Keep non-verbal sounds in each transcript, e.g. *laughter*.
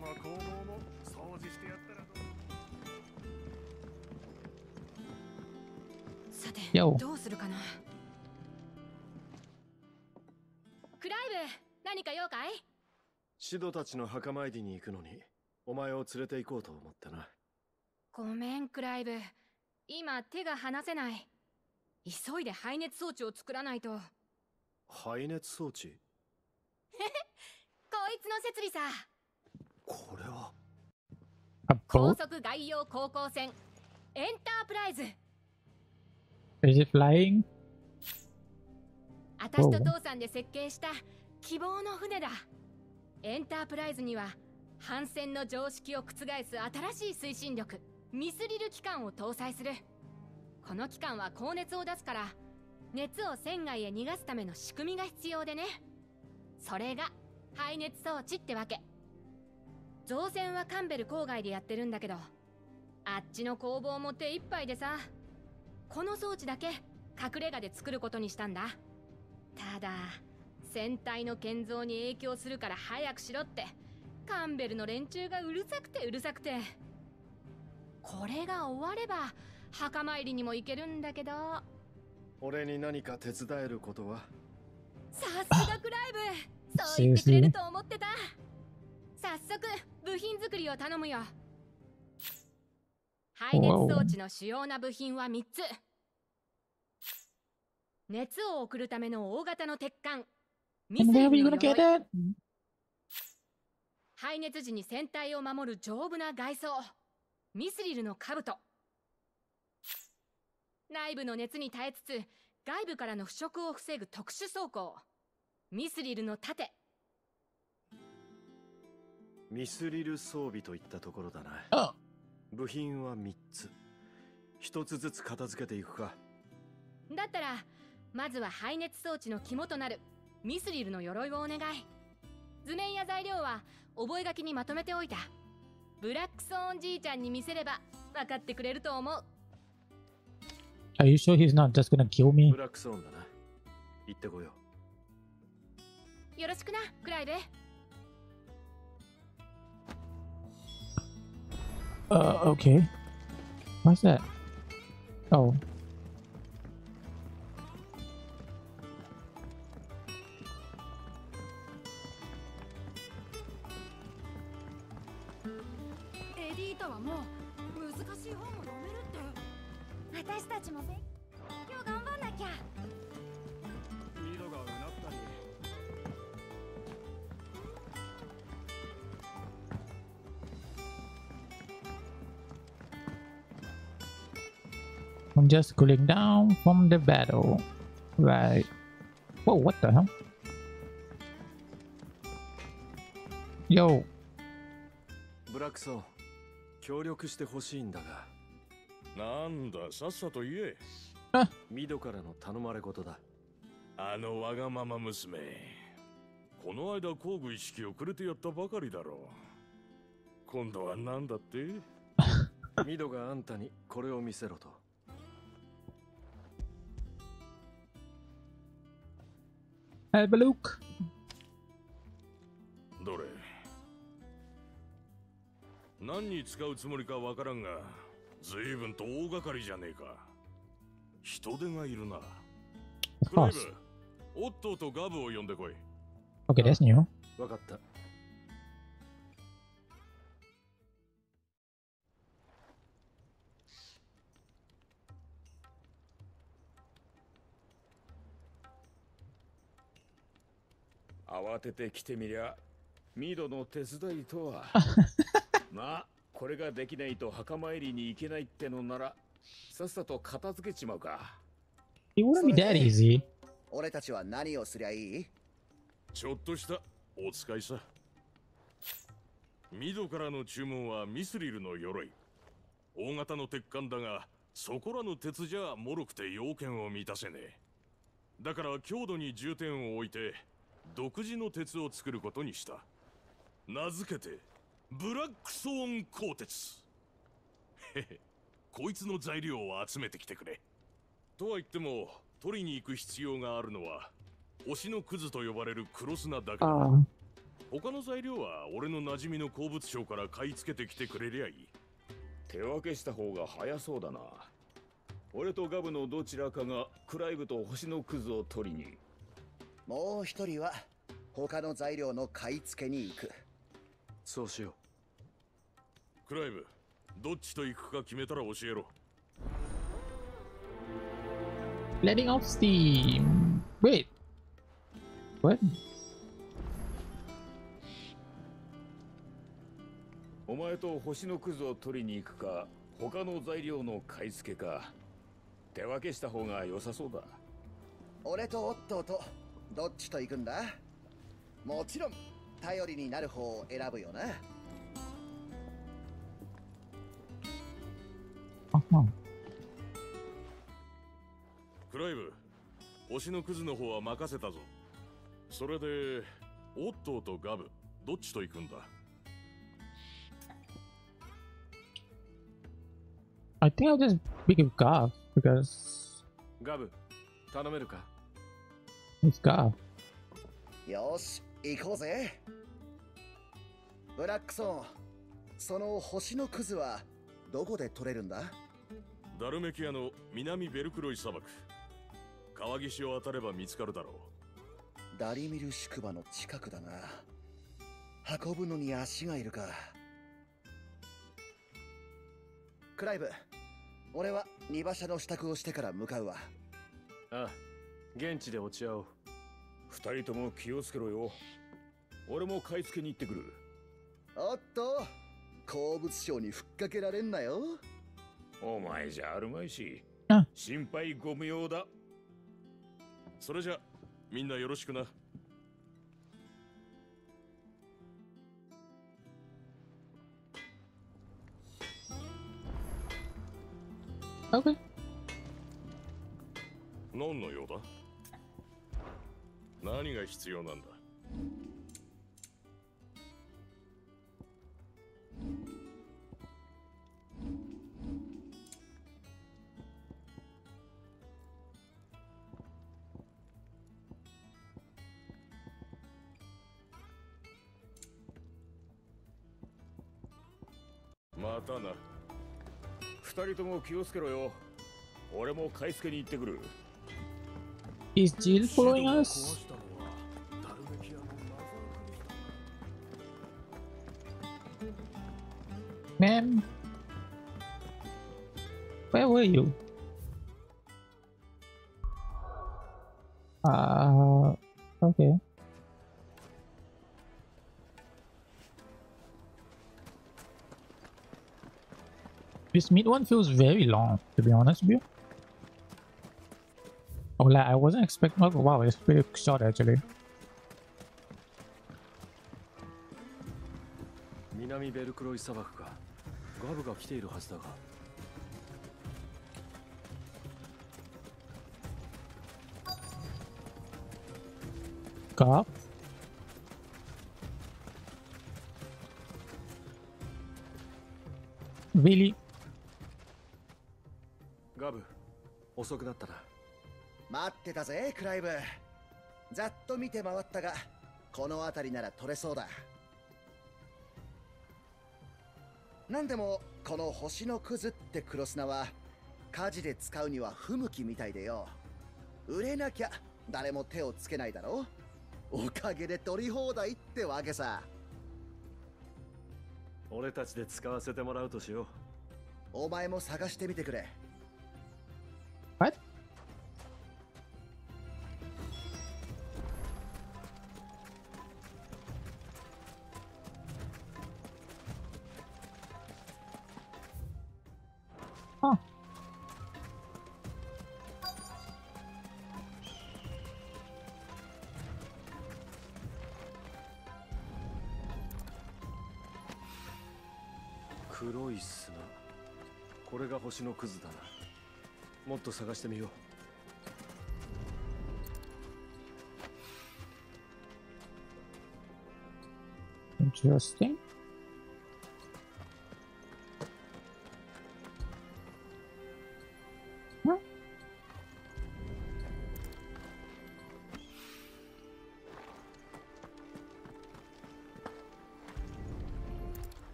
どの工房も掃除してやったらどうさて.どうするかな？クライブ何か用かい？シドたちの墓参りに行くのにお前を連れて行こうと思ってな。ごめんクライブ。今手が離せない。急いで排熱装置を作らないと。排熱装置？*laughs* こいつの設備さ高?速外洋航行船エンタープライズ。Is it flying? 私と父さんで設計した希望の船だ。エンタープライズには帆船の常識を覆す新しい推進力ミスリル機関を搭載する。この機関は高熱を出すから熱を船外へ逃がすための仕組みが必要でね。それが排熱装置ってわけ造船はカンベル郊外でやってるんだけどあっちの工房も手一杯でさこの装置だけ隠れ家で作ることにしたんだ。ただ船体の建造に影響するから早くしろってカンベルの連中がうるさくてうるさくて。これが終われば墓参りにも行けるんだけど。俺に何か手伝えることは？さすがクライブそう言ってくれると思ってた早速部品作りを頼むよ。排熱装置の主要な部品は3つ。熱を送るための大型の鉄管。ミ And スリ where are ルの鎧排熱時に船体を守る丈夫な外装。ミスリルの兜。内部の熱に耐えつつ外部からの腐食を防ぐ特殊装甲。ミスリルの盾。ミスリル装備といったところだな。Oh, 部品は3つ。一つずつ片付けていくか。だったらまずは排熱装置の肝となる。ミスリルの鎧をお願い。図面や材料は覚書にまとめておいた。ブラックソーンじいちゃんに見せれば分かってくれると思う。Are you sure he's not just gonna kill me? ブラックソーンだな。行ってこよよろしくなクライブ Uh, okay. What's that? Oh. エディートはもう難しい本を読めるって私たちも勉強 I'm just cooling down from the battle. Right. Whoa, what the hell? Yo, うブラックソーン協力してほしいんだが。なんださっさと言え。ミドからの頼まれ事だ。あのわがまま娘。この間工具一式をくれてやったばかりだろう。今度は何だって？*laughs* ミドがあんたにこれを見せろと have a look. どれ？何に使うつもりかわからんが随分と大掛かりじゃねえか人手がいるなクライ.ブオットーとガブを呼んでこい Okay, that's new. わかった慌てて来てみりゃミドの手伝いとは。*laughs* まあこれができないと墓参りに行けないってのならさっさと片付けちまうか。It wouldn't be that easy? 俺たちは何をすりゃいい？ちょっとしたお使いさ。ミドからの注文はミスリルの鎧。大型の鉄管だがそこらの鉄じゃ脆くて要件を満たせねえ。だから強度に重点を置いて独自の鉄を作ることにした。名付けてブラックソーン鋼鉄へへこいつの材料を集めてきてくれ。とは言っても取りに行く必要があるのは推しのクズと呼ばれるクロスなだけだ。Uh, 他の材料は俺の馴染みの鉱物商から買い付けてきてくれりゃいい。手分けした方が早そうだな。俺とガブのどちらかがクライブと星のクズを取りにもう一人は他の材料の買い付けに行くそうしよクライブどっちと行くか決めたら教えろ Letting off steam. Wait. What? お前と星のクズを取りに行くか他の材料の買い付けか手分けした方が良さそうだ俺とオットーとどっちと行くんだ？もちろん頼りになる方を選ぶよな。Uh-huh. クライブ星のクズの方は任せたぞ。それでオットーとガブどっちと行くんだ？I think I'll just pick up Gav because うガブ頼めるか？Gav. よし行こうぜ。ブラックソンその星のクズはどこで取れるんだ？ダルメキアの南ベルクロイ砂漠。川岸を当たれば見つかるだろダリミル宿場の近くだな。運ぶのに足がいるか。クライブ俺は荷馬車の支度をしてから向かうわ。ああ現地で落ち合おう。二人とも気をつけろよ。俺も買い付けに行ってくる。おっと鉱物商にふっかけられんなよ。お前じゃあるまいしあ心配ご無用だ。うそれじゃみんなよろしくな。Okay. 何の用だ？何が必要なんだ？またな。二人とも気をつけろよ。俺も買い付けに行ってくる。Is Jill following us? Ma'am? Where were you? Uh, okay. This mid one feels very long, to be honest with you. Oh, like, I wasn't expecting. Oh, wow, it's pretty short actually. 南ベルクロイ砂漠か ガブが来ているはずだが Garp? Really? ガブ遅くなったな待ってたぜクライブざっと見て回ったがこの辺りなら取れそうだなんでもこの星のクズってクロスナは火事で使うには不向きみたいでよ。売れなきゃ誰も手をつけないだろ。おかげで取り放題ってわけさ。俺たちで使わせてもらうとしよお前も探してみてくれ星のクズだなもっと探してみよう Interesting. Huh?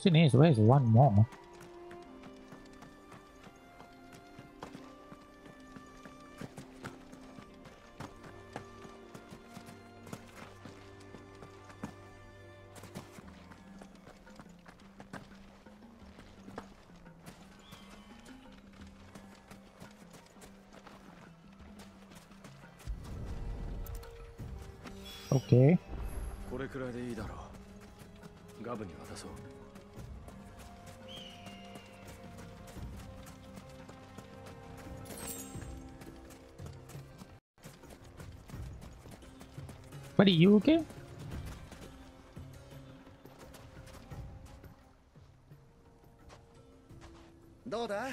Question is, where's one more? Buddy, you okay? どうだ？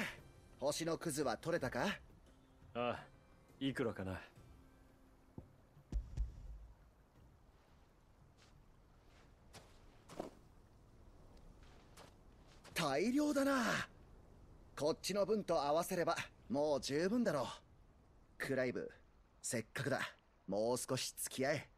星のクズは取れたか？ああいくらかな。大量だな。こっちの分と合わせればもう十分だろう。クライブせっかくだ。もう少し付き合え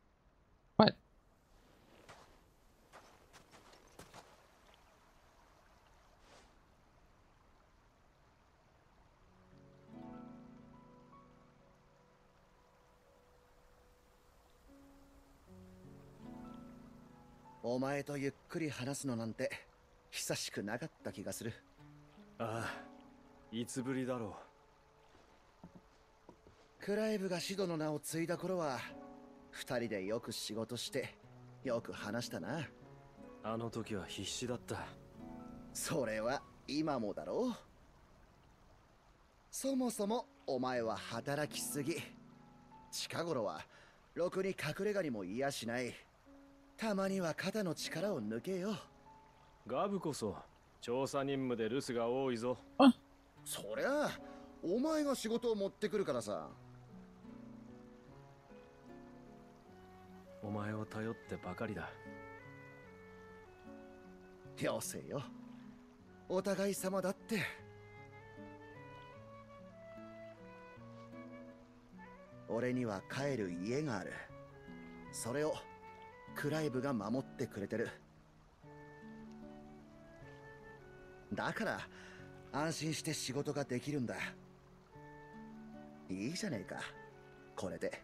お前とゆっくり話すのなんて久しくなかった気がする。ああいつぶりだろクライブがシドの名を継いだ頃は二人でよく仕事してよく話したな。うあの時は必死だった。それは今もだろう。そもそもお前は働きすぎ。近頃はろくに隠れ家にもいやしないたまには肩の力を抜けよガブこそ調査任務で留守が多いぞ。そりゃあお前が仕事を持ってくるからさ。お前を頼ってばかりだ。よせよ。お互い様だって。俺には帰る家がある。それをクライブが守ってくれてるだから安心して仕事ができるんだいいじゃねえかこれで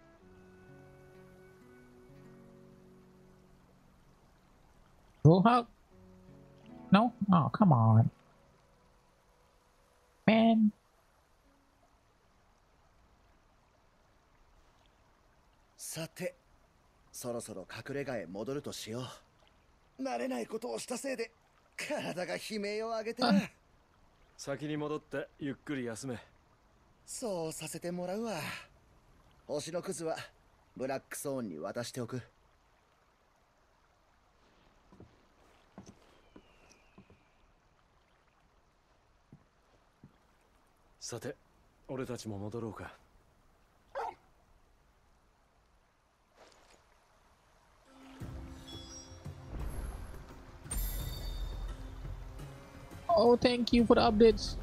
Bro hug? No? Oh, come on. Man. さてそろそろ隠れ家へ戻るとしよう。慣れないことをしたせいで体が悲鳴を上げてな先に戻ってゆっくり休め。そうさせてもらうわ。星のクズはブラックソーンに渡しておく。さて俺たちも戻ろうか Oh, thank you for the updates.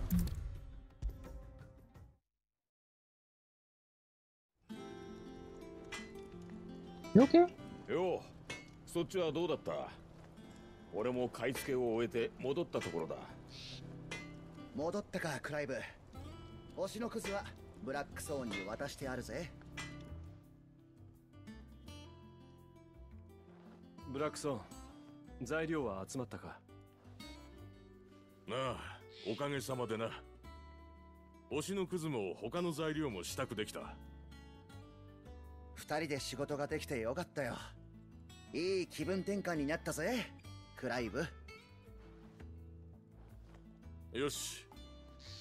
You okay? よう。そっちはどうだった？俺も買い付けを終えて戻ったところだ。戻ったかクライブ。星のクズはブラックソーンに渡してあるぜ。ブラックソン材料は集まったか？なあおかげさまでな。星のクズも他の材料も支度できた。二人で仕事ができてよかったよ。いい気分転換になったぜクライブ。よし。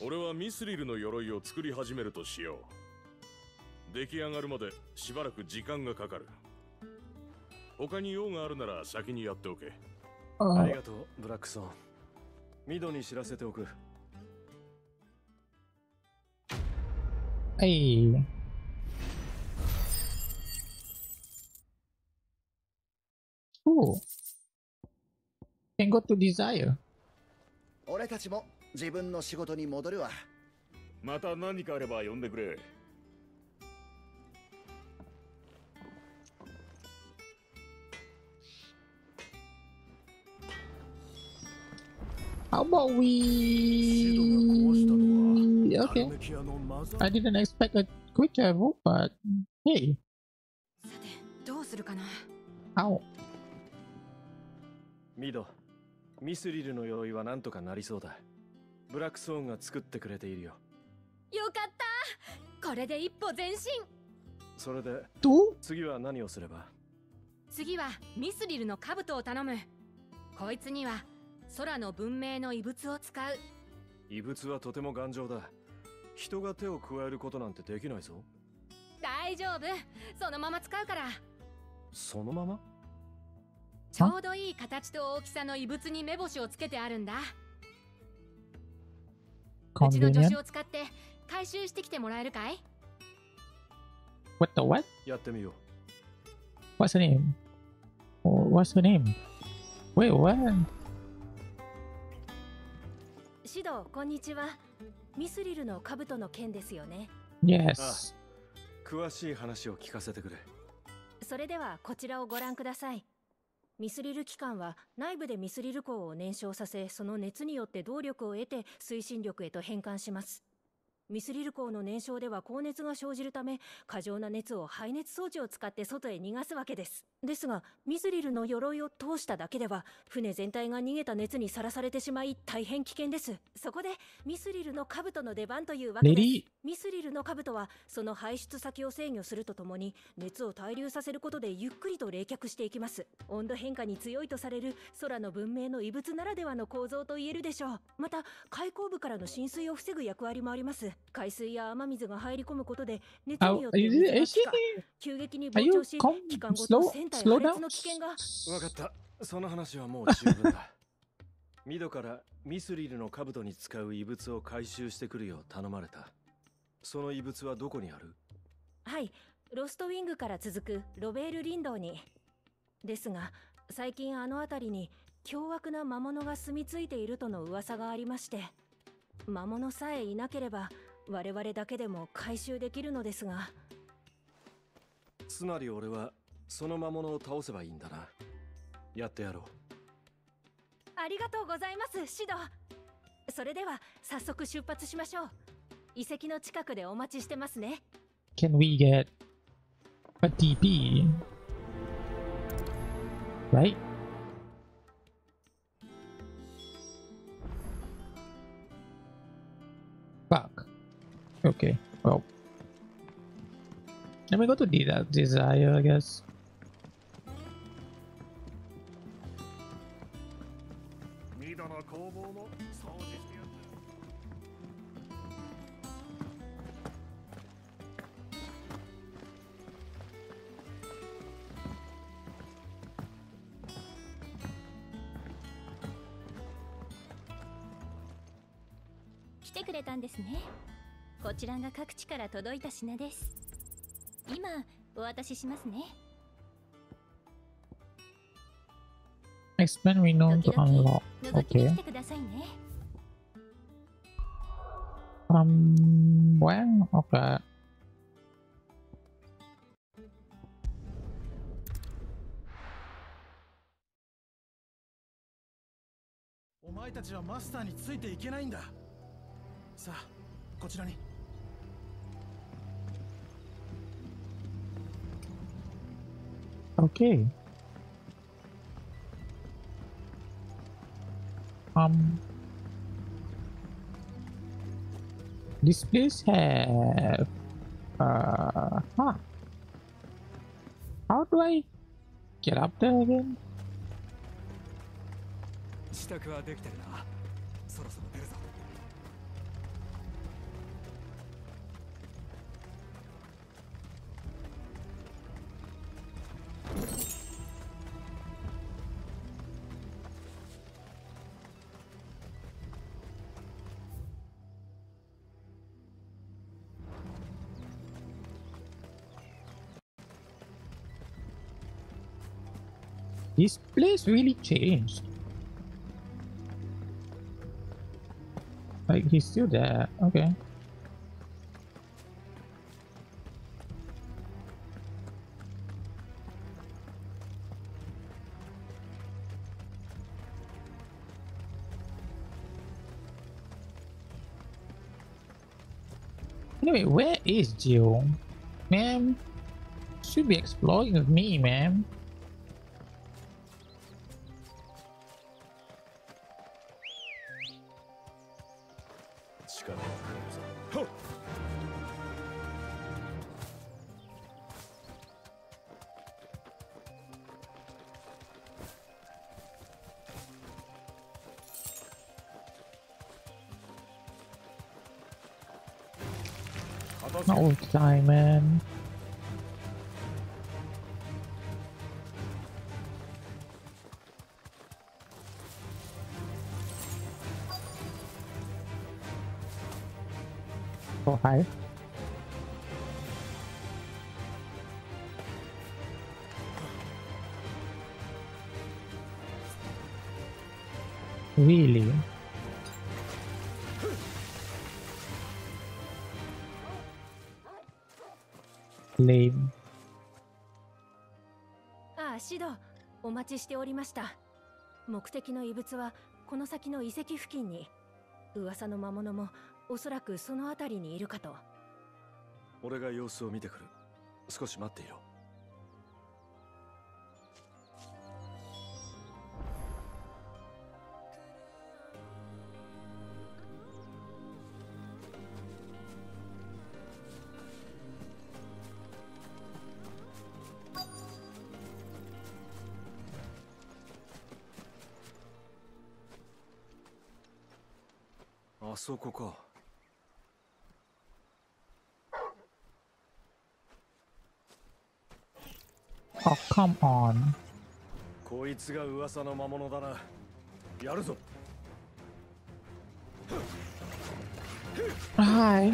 俺はミスリルの鎧を作り始めるとしよう。出来上がるまでしばらく時間がかかる。他に用があるなら先にやっておけ。あ Uh, りがとうブラックソンミドに知らせておく hey. Ooh. Can go to desire. 俺たちも自分の仕事に戻るわまた何かあれば呼んでくれ How about シドが壊したの we? は Okay. I didn't expect a quick travel, but hey, さてどうするかな how? ミドミスリルの鎧はなんとかなりそうだブラックソーンが作ってくれているよよかったこれで一歩前進それで Two? 次は何をすれば？次はミスリルの兜を頼むこいつには空の文明の遺物を使う異物はとても頑丈だ人が手を加えることなんてできないぞ大丈夫そのまま使うからそのまま？ちょうどいい形と大きさの異物に目星をつけてあるんだうちの助.手を使って回収してきてもらえるかい？What the what? やってみよ What's her name? Oh, What's her name? Wait, what? シドこんにちは。ミスリルの兜の件ですよね。Yes. う詳しい話を聞かせてくれ。それではこちらをご覧ください。ミスリル機関は内部でミスリル鋼を燃焼させその熱によって動力を得て推進力へと変換しますミスリル鋼の燃焼では高熱が生じるため過剰な熱を排熱装置を使って外へ逃がすわけです。ですがミスリルの鎧を通しただけでは船全体が逃げた熱にさらされてしまい大変危険です。そこでミスリルの兜の出番というわけですミスリルの兜はその排出先を制御するとともに熱を対流させることでゆっくりと冷却していきます。温度変化に強いとされる空の文明の異物ならではの構造と言えるでしょう。また開口部からの浸水を防ぐ役割もあります海水や雨水が入り込むことで熱 oh, によって水が気?化急激に膨張し気管ごと船体破?裂の危険が。わかった。その話はもう十分だ。*laughs* ミドからミスリルの兜に使う異物を回収してくるよう頼まれた。その異物はどこにある？はい。ロストウィングから続くロベール林道に。ですが最近あの辺りに凶悪な魔物が住み着いているとの噂がありまして魔物さえいなければ我々だけでも回収できるのですが。つまり俺はその魔物を倒せばいいんだな。やってやろう。ありがとうございますシド。それでは早速出発しましょう。遺跡の近くでお待ちしてますね。Can we get a TP? Right? Okay, well. Let me go to de- desire, I guess. こちらが各地から届いた品です今お渡ししますね Expand renown to unlock. Okay. From when? Okay. お前たちはマスターについていけないんださあこちらに Okay. Um. This place have. Uh. Huh. How do I get up there again? 支度はできてるな place really changed. Like, he's still there. Okay. Anyway, where is Jill? Ma'am, should be exploring with me, ma'am. 待ちしておりました。目的の遺物はこの先の遺跡付近に。噂の魔物もおそらくその辺りにいるかと。俺が様子を見てくる。少し待っていろ。そこか Oh, come on. こいつが噂の魔物だなやるぞ Hi.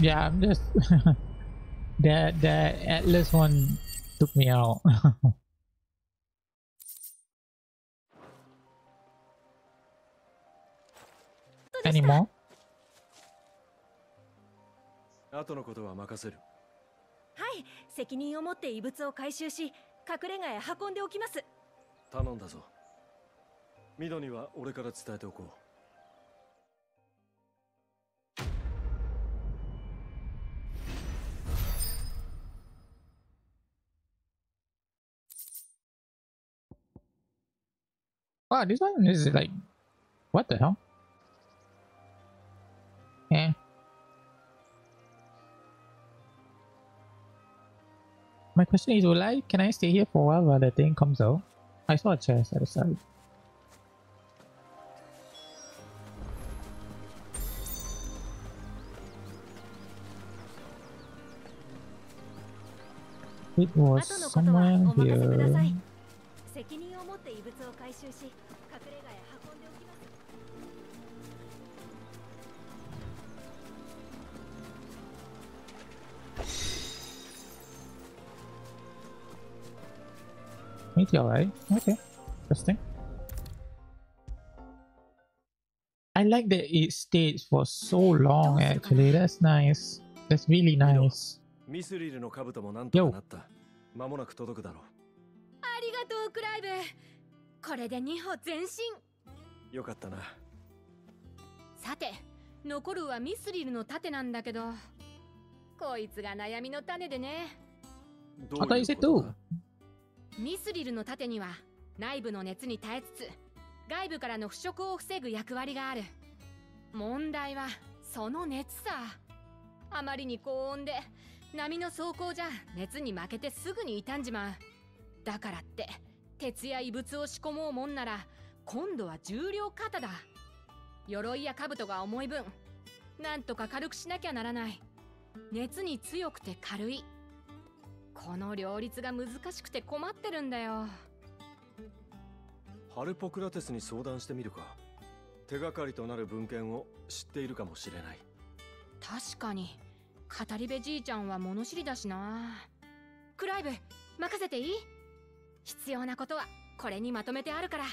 Yeah, I'm just *laughs* that that Atlas one took me out. *laughs* Any more? 後のことは任せるはい責任を持って遺物を回収し隠れ家へ運んでおきます頼んだぞミドには俺から伝えておこう Wow, this one is like... What the hell? Eh. My question is, will I... Can I stay here for a while while the thing comes out? I saw a chest at the side. It was somewhere here. って異物を回収し隠れ家へ運んでおきます Meteorite. Okay. Interesting. I like that it stays for so long actually. That's nice. That's really nice. ミスリルの兜もなんとかなった間もなく届くだろありがとうクライブこれで2歩前進。うよかったな。さて残るはミスリルの盾なんだけどこいつが悩みの種でね。どあたいせとミスリルの盾には内部の熱に耐えつつ外部からの腐食を防ぐ役割がある。問題はその熱さ。あまりに高温で波の走行じゃ熱に負けてすぐに傷んじまう。だからって鉄や異物を仕込もうもんなら今度は重量過多だ。鎧や兜が重い分なんとか軽くしなきゃならない。熱に強くて軽い。この両立が難しくて困ってるんだよ。ハルポクラテスに相談してみるか。手がかりとなる文献を知っているかもしれない。確かに。語り部じいちゃんは物知りだしな。クライブ任せていい？必要なことはこれにまとめてあるから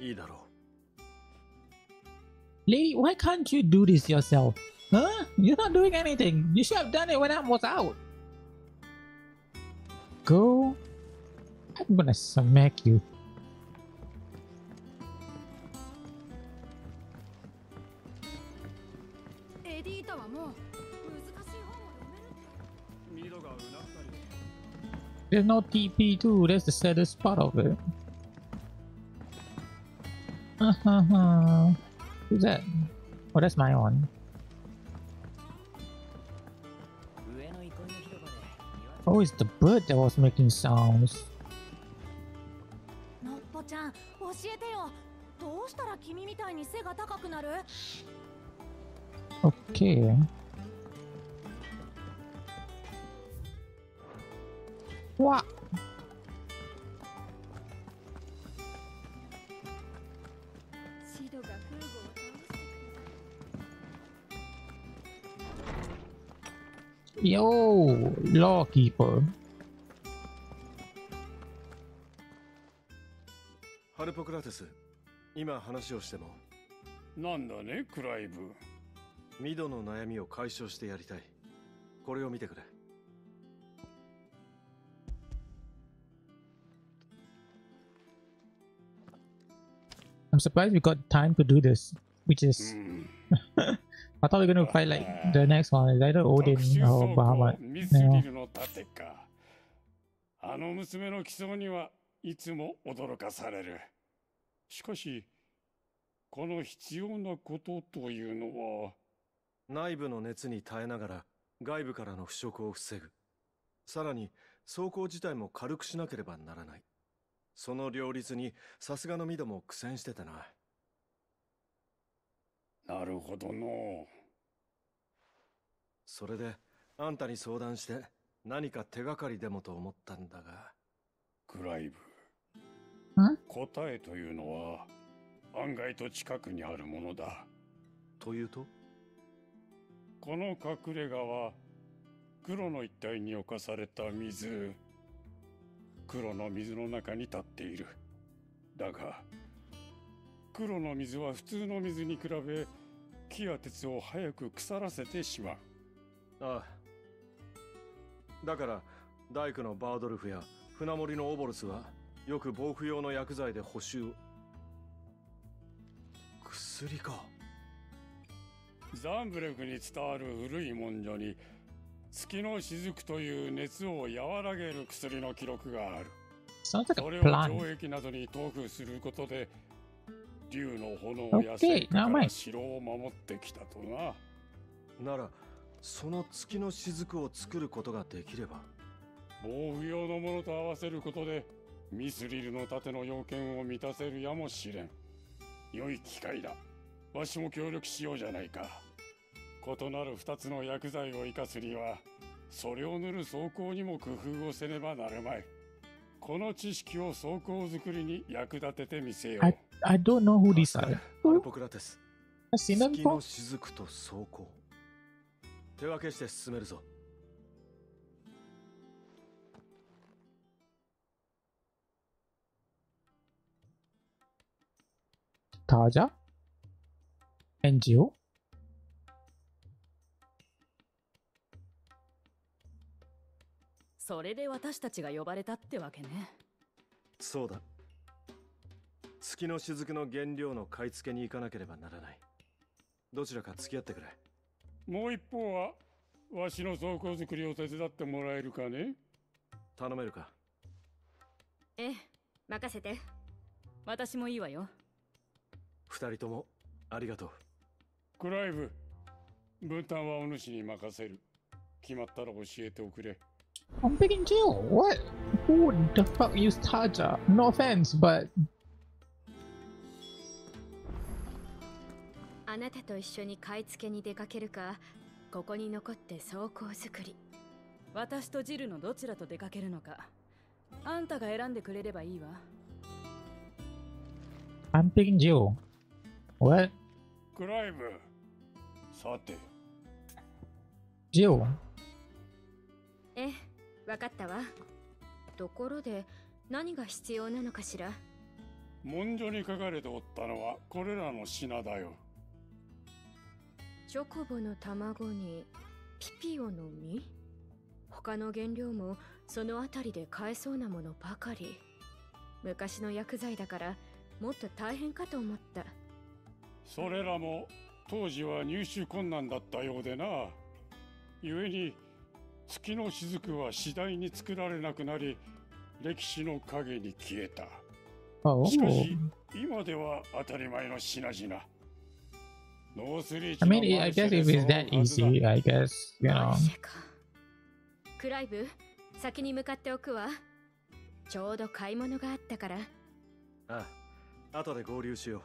いいだろ Lady, why can't you do this yourself? Huh? You're not doing anything. You should have done it when I was out. Go. I'm gonna smack you. There's no TP too. That's the saddest part of it. Who's that? Oh, that's my one. Oh, it's the bird that was making sounds. のっぽちゃん教えてよどうしたら君みたいに背が高くなる Okay. ドがフーゴを倒してくれ Yo, lawkeeper. ハルポクラテス今話をしても。なんだねクライブ。ミドの悩みを解消してやりたい。これを見てくれ I'm surprised we got time to do this, which う is ん I thought we were gonna fight like the next one is either 特 Odin 殊 or Bahamut. ミスリルの盾かあの娘の基礎にはいつも驚かされるしかしこの必要なことというのは内部の熱に耐えながら外部からの腐食を防ぐさらに装甲自体も軽くしなければならないその両立にさすがのミドも苦戦してたな。なるほどの。それであんたに相談して何か手がかりでもと思ったんだが。クライん？ブ答えというのは案外と近くにあるものだ。というと？この隠れ家は黒の一帯に侵された水黒の水の中に立っている。だが黒の水は普通の水に比べ木や鉄を早く腐らせてしまう。ああ。だから大工のバードルフや船盛りのオボルスはよく防腐用の薬剤で補修。薬か。ザンブレクに伝わる古い文書に月の雫という熱を和らげる薬の記録がある。Sounds like そ a れを plan. 城壁などに投付することで竜の炎や Okay, 戦火 now か mine. ら城を守ってきたとな。ならその月の雫を作ることができれば。防腐用のものと合わせることでミスリルの盾の要件を満たせるやもしれん。良い機会だ。わしも協力しようじゃないか異なる二つの薬剤を生かすにはそれを塗る装甲にも工夫をせねばなるまい。この知識を装甲作りに役立ててみせよう。I I don't know who these are. アルポクラテス月.の雫と装甲手分けして進めるぞ Taja? NGO? それで私たちが呼ばれたってわけね。そうだ。月の雫の原料の買い付けに行かなければならない。どちらか付き合ってくれ。もう一方は、わしの装甲作りを手伝ってもらえるかね？頼めるか？ええ任せて。私もいいわよ。二人ともありがとう。クライブ、分担はお主に任せる。決まったら教えておくれ。I'm big in jail. What? Who the fuck used Taja? No offense, but あなたと一緒に買い付けに出かけるかここに残って装甲作り私とジルのどちらと出かけるのかあんたが選んでくれればいいわ I'm in jail. What? クライブ、さて、Jill? ええわかったわ。ところで何が必要なのかしら？文書に書かれておったのはこれらの品だよ。チョコボの卵にピピオの実？他の原料もそのあたりで買えそうなものばかり。昔の薬剤だからもっと大変かと思った。それらも当時は入手困難だったようでな。故に月の雫は次第に作られなくなり、歴史の影に消えた。Oh. しかし、今では当たり前の品々。ノースリーチ I の mean, マ I guess で if クライブ先に向かっておくわ。ちょうど買い物があったから。ああ後で合流しよ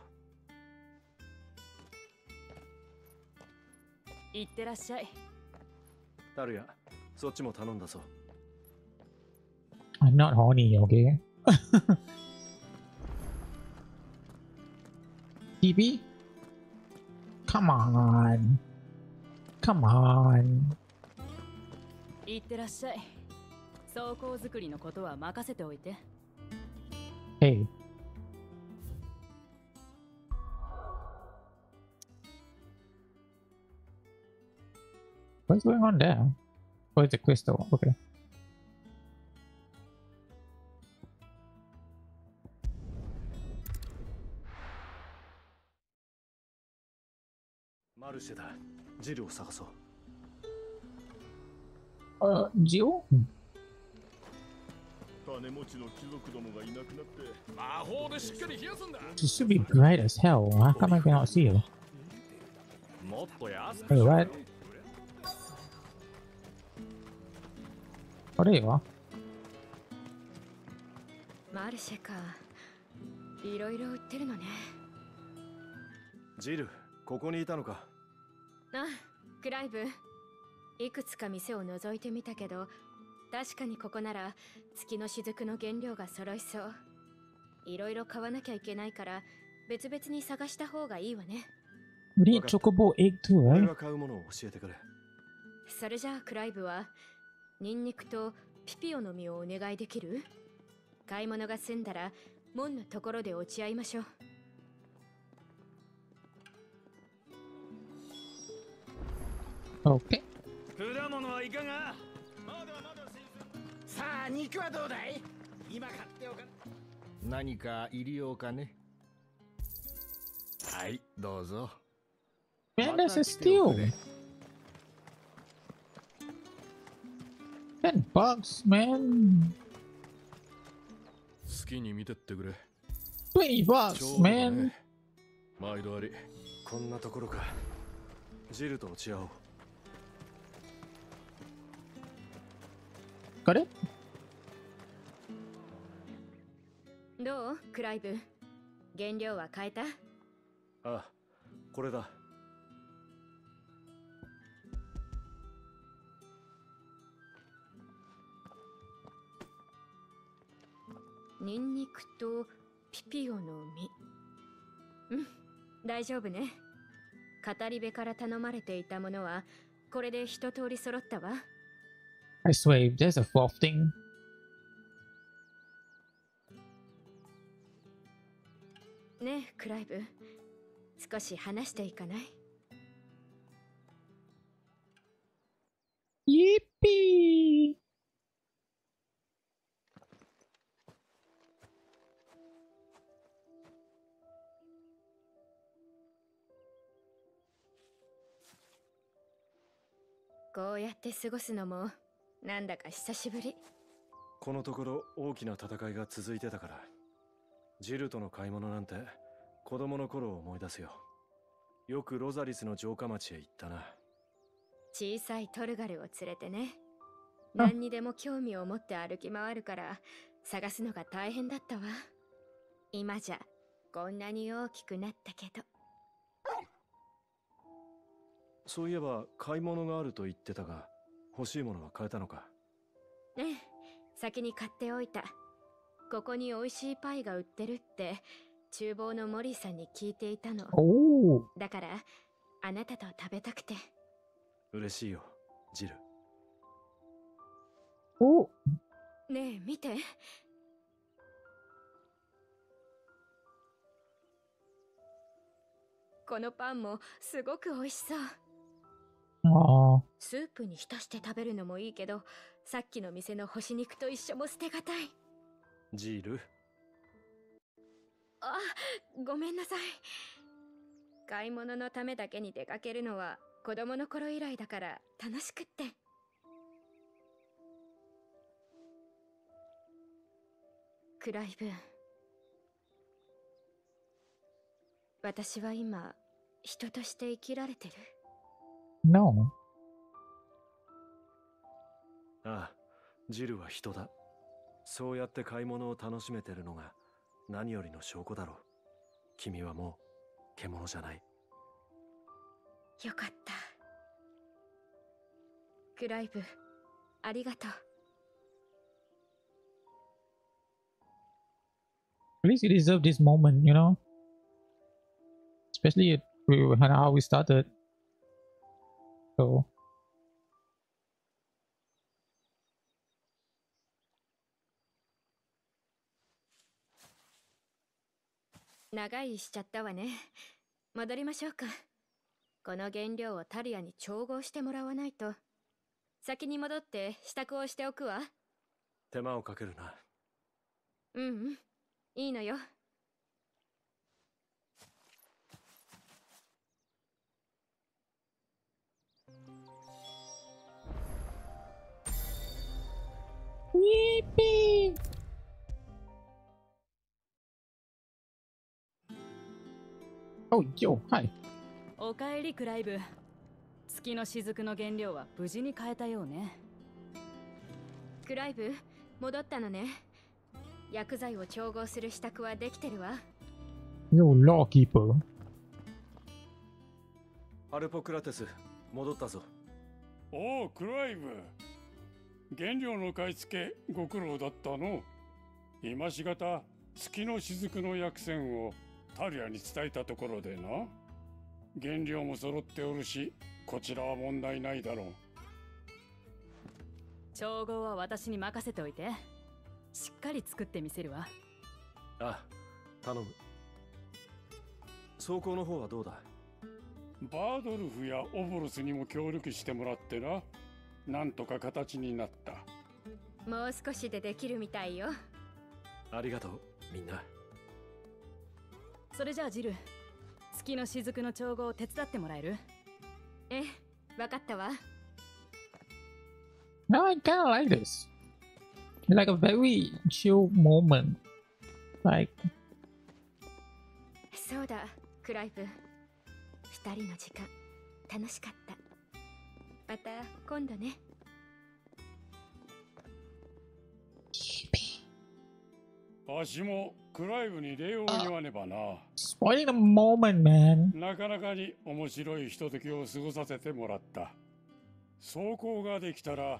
う。いってらっしゃい。タルヤそっちも頼んだぞ I'm not horny, okay? *laughs* TB? Come on. Come on. いってらっしゃい装甲作りのことは任せておいて Hey. What's going on there? Oh, it's a crystal. Okay. マルシェだジルを探そう Uh, Jill? 金持ちの貴族どもがいなくなって魔法でしっかり冷やすんだ This should be bright as hell. How come I cannot see you? もっと安く Wait, what? Oh, there you are. マルシェか。いろいろ売ってるのね。ジルここにいたのか？あクライブ。いくつか店を覗いてみたけど確かにここなら月の雫の原料が揃いそう。いろいろ買わなきゃいけないから別々に探した方がいいわね?が買うものを教えてくれ。それじゃあクライブはニンニクとピピオの実をお願いできる？買い物が済んだら門のところで落ち合いましょう.果物はいかが？さあ肉はどうだい？今買っておか何か入りようかね。はいどうぞ。Man, that's a steal. Ten bucks, man. 好きに見てってくれ。Twenty bucks, man. ね毎度あり。こんなところか。ジルと落ち合おう。Got it? どう？クライブ。原料は変えた？ああこれだニンニクとピピオの実。うん、大丈夫ね。語り部から頼まれていたものは、これで一通り揃ったわ。I swear, there's a fourth thing, ねえ、クライブ。少し話していかない？Yippee! こうやって過ごすのも、なんだか久しぶり。このところ大きな戦いが続いてたからジルとの買い物なんて子供の頃を思い出すよよくロザリスの城下町へ行ったな小さいトルガルを連れてね。何にでも興味を持って歩き回るから、探すのが大変だったわ。今じゃ、こんなに大きくなったけど。そういえば買い物があると言ってたが欲しいものは買えたのか？ねえ、先に買っておいた。ここに美味しいパイが売ってるって、厨房のモリーさんに聞いていたの。Oh, だから、あなたと食べたくて。嬉しいよジル oh, ねえ、見て。このパンもすごく美味しそう。Aw. スープに浸して食べるのもいいけど、さっきの店の干し肉と一緒も捨てがたい。ジル？あ、ごめんなさい。買い物のためだけに出かけるのは子供の頃以来だから楽しくって。クライブ。私は今、人として生きられてる No. ああジルは人だそうやって買い物を楽しめてるのが何よりの証拠だろう君はもう獣じゃないよかった。クライブ、ありがとう。At least you deserve this moment, you know? Especially with how we started. So, 長いしちゃったわね。戻りましょうか。この原料をタリアに調合してもらわないと。先に戻って支度をしておくわ。手間をかけるなうんうん。いいのよ。Yippee! おい、よ、はい。おかえりクライブ月の雫の原料は無事に変えたようねクライブ、戻ったのね。薬剤を調合する支度はできてるわ。Yo, lawkeeper. アルポクラテス戻ったぞおおクライブ原料の買い付けご苦労だったの。今しがた月の雫の薬膳をタリアに伝えたところでな。原料も揃っておるしこちらは問題ないだろう。調合は私に任せておいて。しっかり作ってみせるわ。あ頼む。走行の方はどうだ？バードルフやオボルスにも協力してもらってななんとか形になったもう少しでできるみたいよ。ありがとうみんなそれじゃあジル月の雫の調合を手伝ってもらえる？ええ、わかったわ。No, I kinda like this. It's like a very chill moment. Like, そうだ、クライブ。二人の時間、楽しかった。また今度ね。わしもクライブに礼を言わねばな。Spoiling the moment, man. なかなかに面白いひとときを過ごさせてもらった。走行ができたら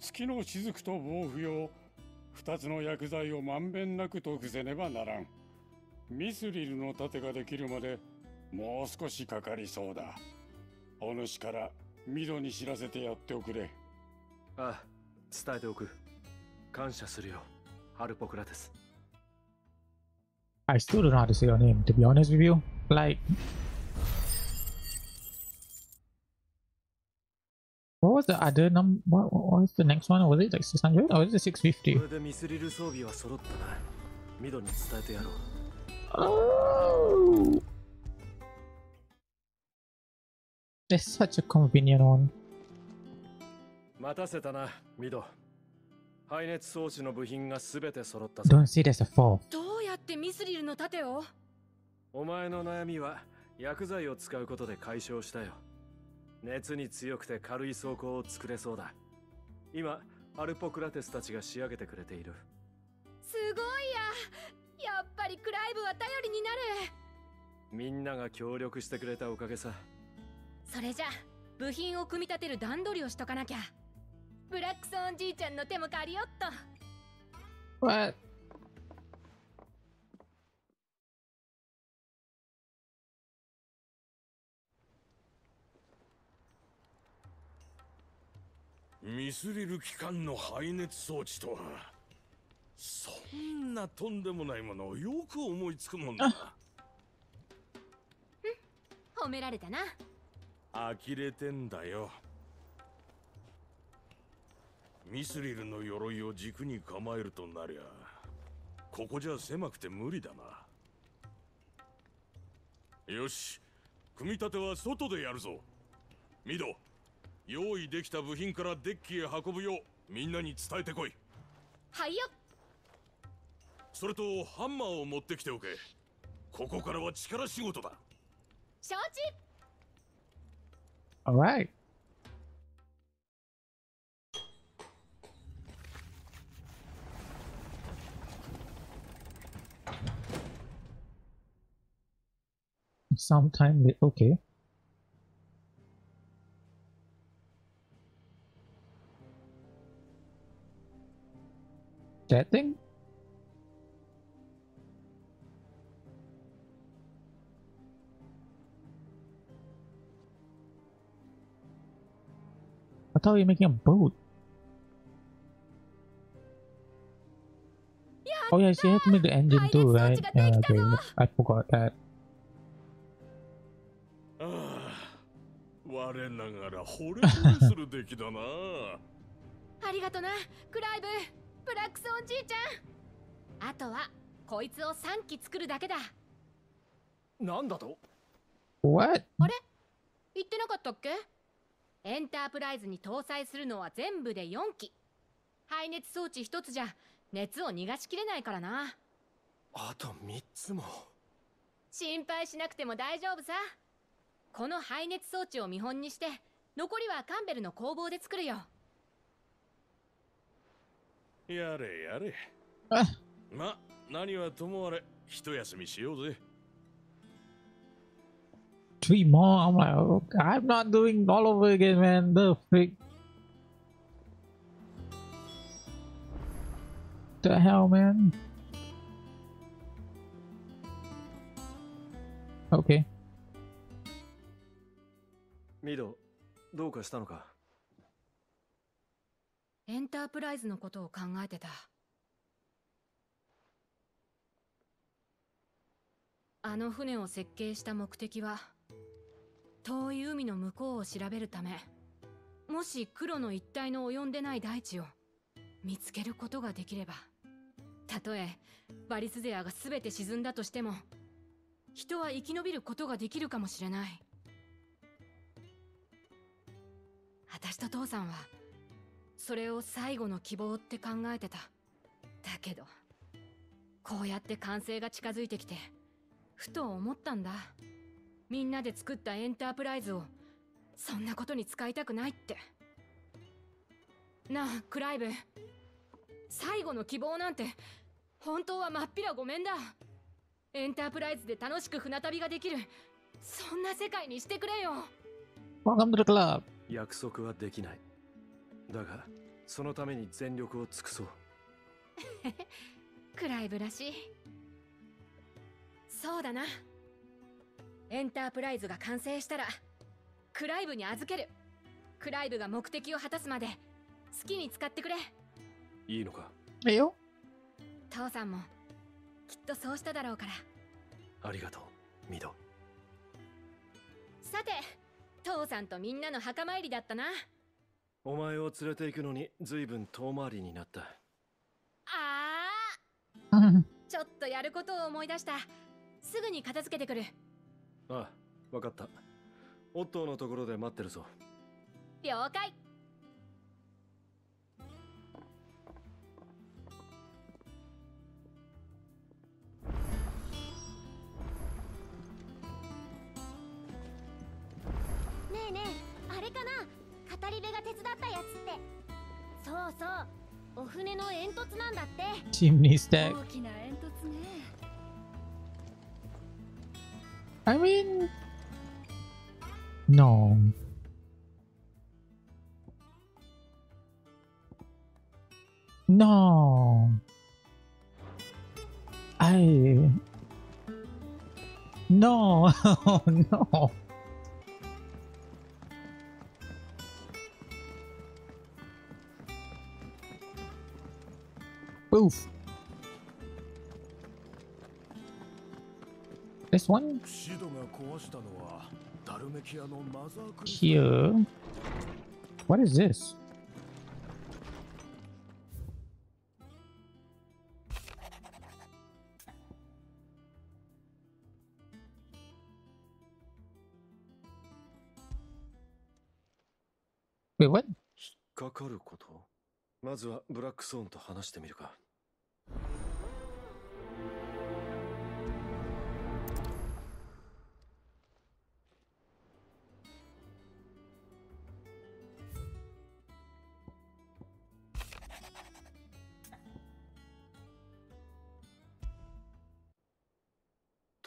月の雫と暴風を二つの薬剤をまんべんなく溶くせねばならん。ミスリルの盾ができるまでもう少しかかりそうだ。お主からミドに知らせてやっておくれああ伝えておく感謝するよハルポクラテス I still don't know how to say your name, to be honest with you. Like, what was the other num? What, what was the next one? Was it like 600 or was it 650? これでミスリル装備は揃ったなミドに伝えてやろう Oh! That's such a convenient one. 待たせたなミド。排熱装置の部品が全て揃ったぞ Don't say there's a fall. どうやってミスリルの盾を？お前の悩みは薬剤を使うことで解消したよ。熱に強くて軽い装甲を作れそうだ。今アルポクラテスたちが仕上げてくれている。すごいや。やっぱりクライブは頼りになる。みんなが協力してくれたおかげさそれじゃ部品を組み立てる段取りをしとかなきゃ。ブラックソーンじいちゃんの手も借りよっと。What? ミスリル機関の排熱装置とはそんなとんでもないものをよく思いつくもんだ。褒められたな呆れてんだよ。ミスリルの鎧を軸に構えるとなりゃここじゃ狭くて無理だな。よし組み立ては外でやるぞ。ミド用意できた部品からデッキへ運ぶようみんなに伝えてこい。はいよ。それとハンマーを持ってきておけ。ここからは力仕事だ。承知 Alright. Sometime late. Okay. That thing? Thought you were making a boat. Oh yeah, she had to make the engine too, right? Yeah, okay. I forgot that. ああ我ながら惚れ惚れする出来だなありがとなクライブブラックソーンじいちゃんあとはこいつを3機作るだけだなんだと What? あれ言ってなかったっけエンタープライズに搭載するのは全部で4機。排熱装置1つじゃ熱を逃がしきれないからな。あと3つも。心配しなくても大丈夫さ。この排熱装置を見本にして残りはカンベルの工房で作るよ。やれやれ。あ。ま何はともあれ一休みしようぜ Three more? I'm like, oh, I'm not doing all over again, man. The freak. The hell, man? Okay. ミドどうかしたのかエンタープライズのことを考えてたあの船を設計した目的は遠い海の向こうを調べるためもし黒の一帯の及んでない大地を見つけることができればたとえバリスゼアが全て沈んだとしても人は生き延びることができるかもしれない。私と父さんはそれを最後の希望って考えてた。だけどこうやって完成が近づいてきてふと思ったんだ。みんなで作ったエンタープライズをそんなことに使いたくないって。なあクライブ。最後の希望なんて本当はまっぴらごめんだ。エンタープライズで楽しく船旅ができる。そんな世界にしてくれよ。Welcome to the club. 約束はできない。だがそのために全力を尽くそう。*laughs* クライブらしい。そうだなエンタープライズが完成したらクライブに預ける。クライブが目的を果たすまで好きに使ってくれ。いいのか？えよ。父さんもきっとそうしただろうから。ありがとうミド。さて父さんとみんなの墓参りだったな。お前を連れて行くのに随分遠回りになった。あうん *laughs* ちょっとやることを思い出した。すぐに片付けてくるああ分かった。オットーのところで待ってるぞ。了解。ねえねえあれかな？語り部が手伝ったやつって。そうそうお船の煙突なんだって。chimney stack 大きな煙突ね I mean no. No. I no *laughs* no. Oof. This one シドが壊したのはダルメキアのマザークリス here. What is this? Wait, what? かかることまずはブラックソーンと話してみるか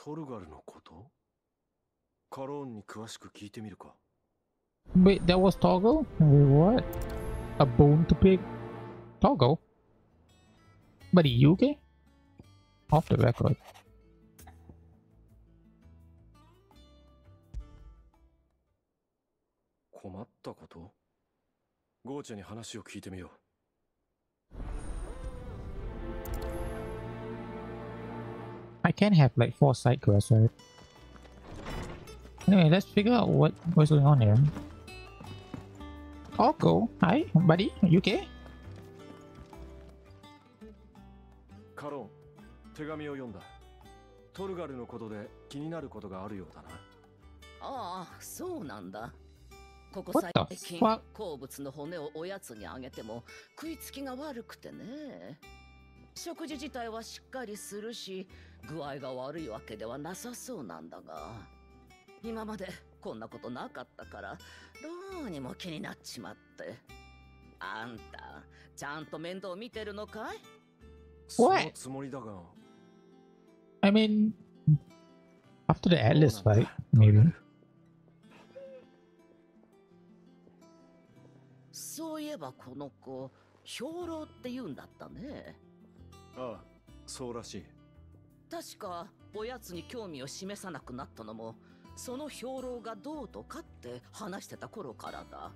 トルガルのことカローンに詳しく聞いてみるか Wait, that was Toggle? Wait, what? A bone to pick? Toggle? But you okay? Off the record. 困ったことゴーチェに話を聞いてみよ I can have like four side quests, right? Anyway, let's figure out what what's going on here. Toggle, hi, buddy, you okay? うカローン手紙を読んだトルガルのことで気になることがあるようだなああ、そうなんだ。ここ最近?好物の骨をおやつにあげても食いつきが悪くてね。食事自体はしっかりするし、具合が悪いわけではなさそうなんだが。今までこんなことなかったから、どうにも気になっちまって。あんた、ちゃんと面倒見てるのかい？そのつもりだが I mean, after the Atlas fight, maybe. そういえばこの子、兵糧って言うんだったね。ああそうらしい確かおやつに興味を示さなくなったのもその兵糧がどうとかって話してた頃からだ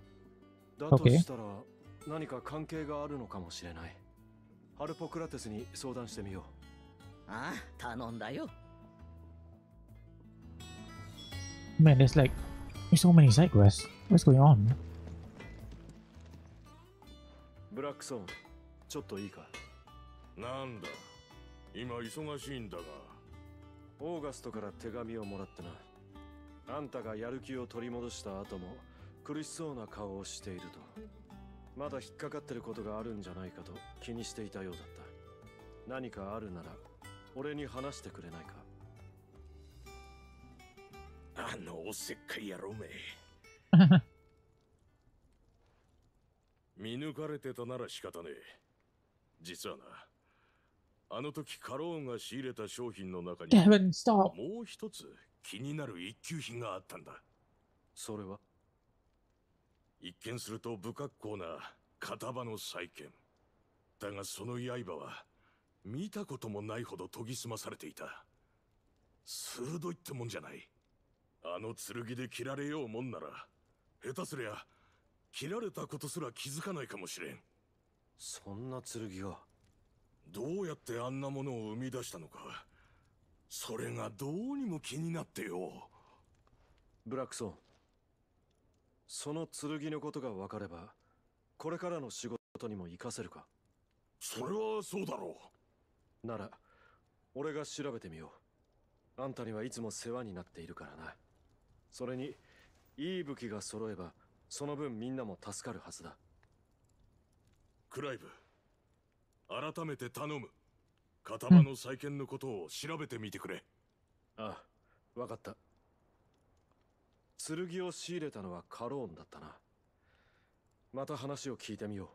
だと.したら何か関係があるのかもしれないハルポクラテスに相談してみよああ頼んだよ Man, there's like there's so many side quests. What's going on? うブラックソーンちょっといいか？なんだ？今忙しいんだが。オーガストから手紙をもらってな。あんたがやる気を取り戻した後も苦しそうな顔をしていると。まだ引っかかってることがあるんじゃないかと気にしていたようだった。何かあるなら俺に話してくれないか。あのおせっかい野郎め。*laughs* 見抜かれてたなら仕方ねえ。実はなあの時カローンが仕入れた商品の中に.もう一つ気になる一級品があったんだ。それは？一見すると不格好な片場の再建。だがその刃は見たこともないほど研ぎ澄まされていた。鋭いってもんじゃない。あの剣で切られようもんなら下手すりゃ切られたことすら気づかないかもしれん。そんな剣がどうやってあんなものを生み出したのかそれがどうにも気になってよ。ブラックソンその剣のことが分かればこれからの仕事にも活かせるか？それはそうだろう。なら俺が調べてみよう。あんたにはいつも世話になっているからな。それにいい武器が揃えばその分みんなも助かるはずだ。クライブ改めて頼む。型場の再建のことを調べてみてくれ、ああ分かった。剣を仕入れたのはカローンだったな。また話を聞いてみよう。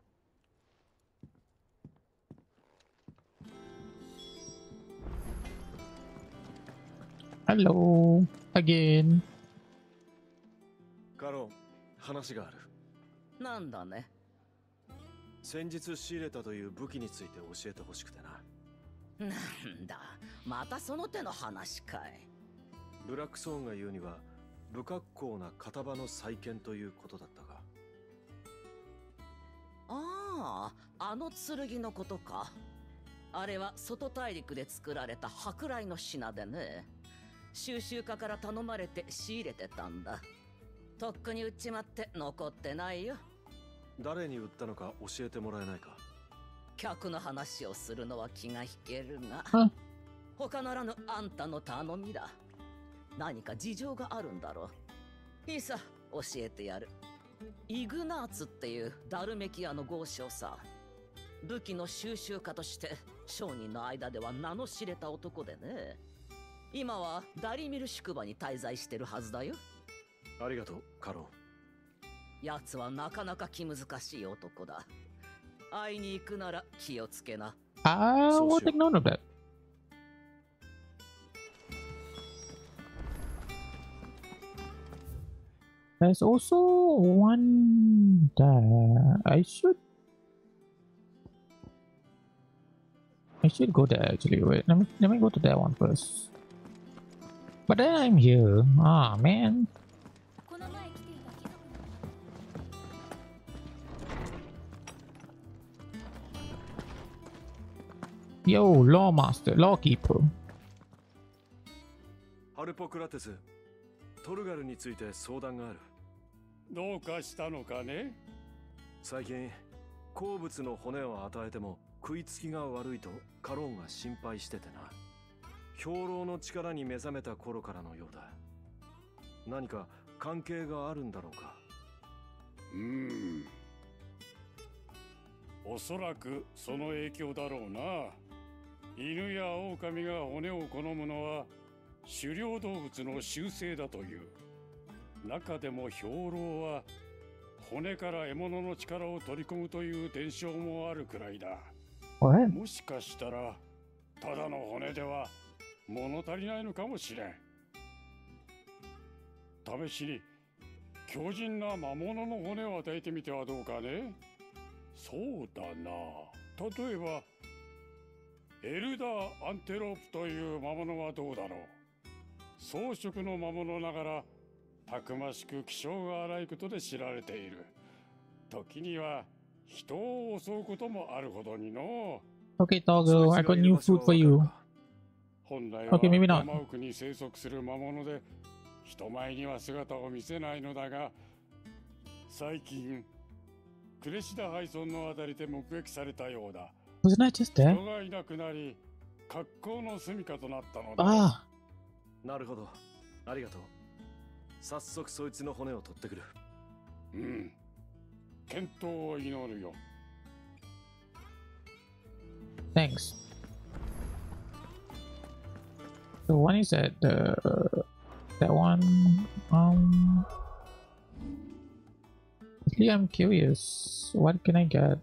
Hello again. カロン話がある。なんだね先日仕入れたという武器について教えてほしくてな。なんだまたその手の話かい。ブラックソーンが言うには不格好な型場の再建ということだったが。あああの剣のことか。あれは外大陸で作られた舶来の品でね。収集家から頼まれて仕入れてたんだ。とっくに売っちまって残ってないよ誰に売ったのか教えてもらえないか。客の話をするのは気が引けるが他ならぬあんたの頼みだ。何か事情があるんだろう。いいさ教えてやる。イグナーツっていうダルメキアの豪商さ。武器の収集家として商人の間では名の知れた男でね。今はダリミル宿場に滞在してるはずだよ。ありがとうカロン奴はなかなか気難しい男だ会いに行くなら気をつけな I won't take note of that. There's also one that I should I should go there actually. Wait, let me let me go to that one first. But then I'm here. Ah man. Yo, Lawmaster, Lawkeeper. ハルポクラテストルガルについて相談があるどうかしたのかね最近好物の骨を与えても食いつきが悪いとカロンが心配しててな兵糧の力に目覚めた頃からのようだ何か関係があるんだろうかうんおそらくその影響だろうな犬や狼が骨を好むのは狩猟動物の習性だという。中でも兵糧は骨から獲物の力を取り込むという伝承もあるくらいだ?もしかしたらただの骨では物足りないのかもしれん。試しに強靭な魔物の骨を与えてみてはどうかね。そうだな。例えばエルダーアンテロープという魔物はどうだろう装飾の魔物ながらたくましく気性が荒いことで知られている時には人を襲うこともあるほどにの Okay, Toggle, I got new food for you. 本来は.山奥に生息する魔物で人前には姿を見せないのだが最近クレシダハイソンのあたりで目撃されたようだ Wasn't I just there? 人がいなくなり格好の住処となったのだ Ah, なるほどありがとう早速そいつの骨を取ってくるうん健闘を祈るよ thanks. So one is at the that one. Um, actually, I'm curious. What can I get?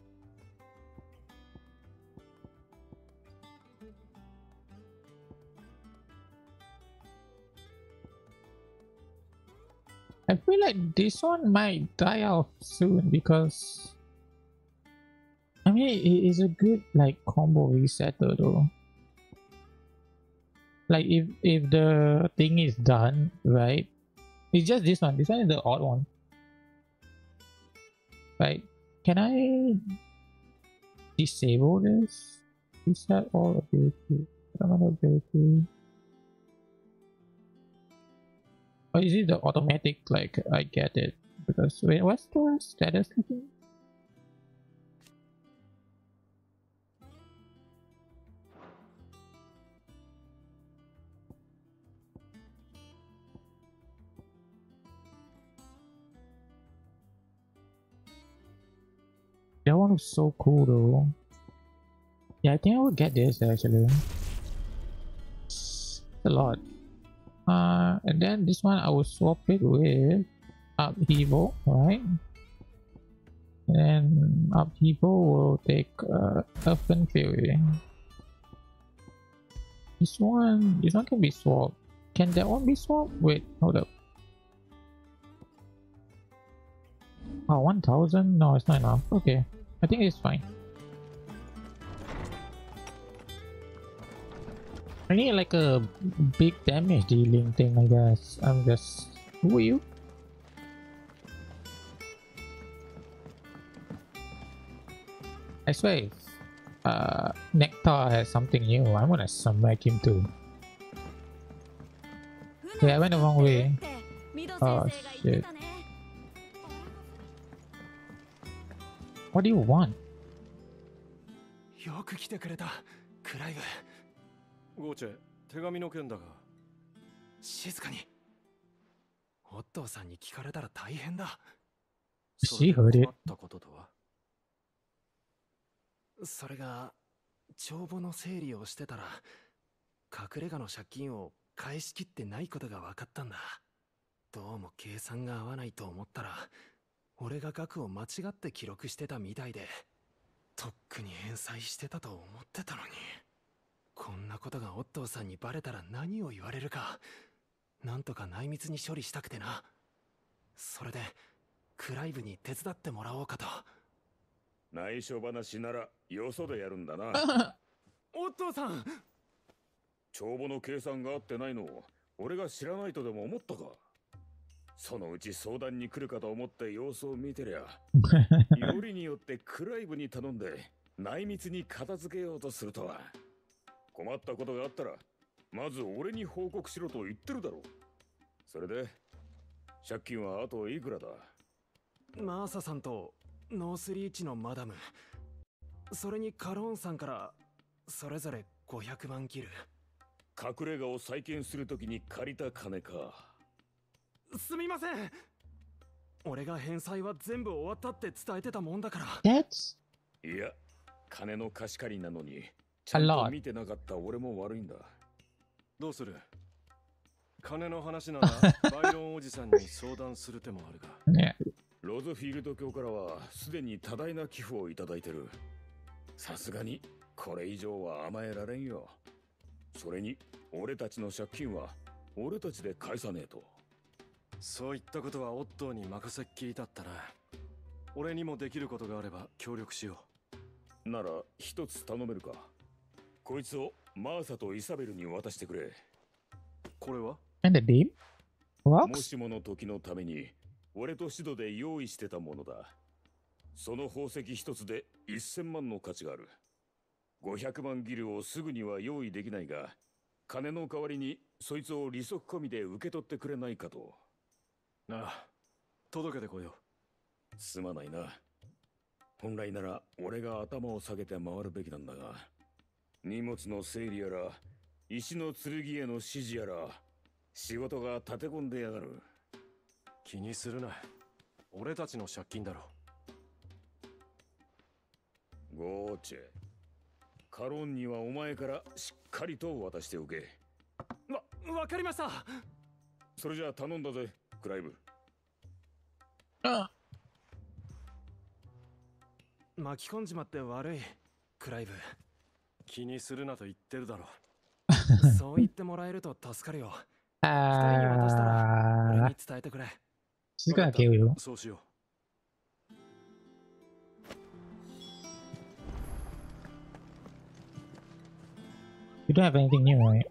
I feel like this one might die out soon because I mean it is a good like combo resetter though. Like if if the thing is done right, it's just this one. This one is the odd one. Right? Can I disable this? Reset all ability. Ability. Or is it the automatic like I get it? Because wait, what's the status? That one was so cool though. Yeah, I think I would get this actually. It's a lot. Uh, and then this one I will swap it with Upheaval, right? And Upheaval will take uh, Elfin Fury. This one, this one can be swapped. Can that one be swapped? Wait, hold up. Oh, 1000? No, it's not enough. Okay, I think it's fine. I need like a big damage dealing thing, I guess. I'm just... Who are you? I swear if uh, Nectar has something new, I'm gonna smack him too. Yeah, I went the wrong way. Oh shit. What do you want? よく来てくれたクライブ ゴーチェ手紙の件だが。静かに。オットーさんに聞かれたら大変だ。She heard it. 困ったこととは？それが帳簿の整理をしてたら隠れ家の借金を返しきってないことが分かったんだ。どうも計算が合わないと思ったら俺が額を間違って記録してたみたいでとっくに返済してたと思ってたのにこんなことがオットーさんにバレたら何を言われるか。なんとか内密に処理したくてな。それでクライブに手伝ってもらおうかと。内緒話ならよそでやるんだな。オットーさん！帳簿の計算が合ってないのを俺が知らないとでも思ったか。そのうち相談に来るかと思って様子を見てりゃ *laughs* よりによってクライブに頼んで内密に片付けようとするとは困ったことがあったらまず俺に報告しろと言ってるだろう。それで借金はあといくらだ？マーサさんとノースリーチのマダム。それにカローンさんからそれぞれ500万キル隠れ家を再建するときに借りた金か。すみません。俺が返済は全部終わったって伝えてたもんだから。That's いや金の貸し借りなのにちゃんと見てなかった。俺も悪いんだ。どうする？金の話なら *laughs* バイロンおじさんに相談する手もあるが。Yeah. ロズフィールド教からはすでに多大な寄付をいただいてる。さすがにこれ以上は甘えられんよ。それに俺たちの借金は俺たちで返さねえと。そういったことはオットーに任せっきりだったな。俺にもできることがあれば協力しよなら一つ頼めるかこいつをマーサとイサベルに渡してくれ。うこれは？And the も?しもの時のために俺とシドで用意してたものだ。その宝石一つで1000万の価値がある。500万ギルをすぐには用意できないが金の代わりにそいつを利息込みで受け取ってくれないかと。なあ届けてこよすまないな。本来なら俺が頭を下げて回るべきなんだが荷物の整理やら石の剣への指示やら仕事が立て込んでやがる。う気にするな。俺たちの借金だろ。ゴーチェ。カロンにはお前からしっかりと渡しておけ。わわかりました。それじゃあ頼んだぜクライブ。巻き込んじまって悪いクライブ気にするなと言ってるだろう。*laughs* そう言ってもらえると助かるよ。ああに伝えてくれ。静かな敬よ。そうしよう。You don't have anything new, right?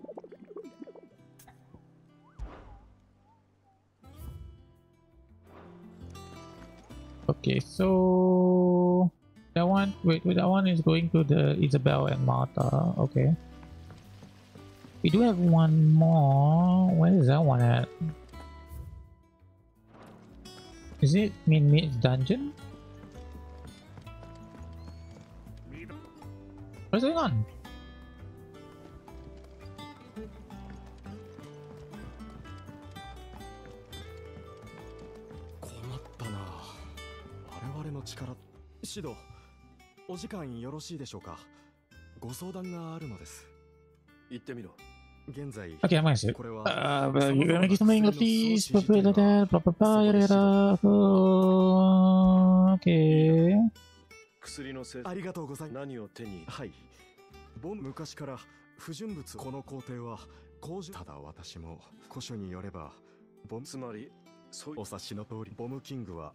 Okay, so... that one, wait, wait, that one is going to the Isabel and Martha. Okay. We do have one more. Where is that one at? Is it Min Mit's dungeon? What's going on? お時間よろしいでしょうか？ご相談があるのです言ってみろ現在 Okay, I'm gonna say. これは Uh, but you're gonna make some English, please. Blah, blah, blah, blah, blah, blah, blah, yada, yada. Uh, Okay. 薬のせありがとうございます何を手に？はいボン昔から不純物この工程は工場ただ私も古書によればボムつまりそうお察しの通りボムキングは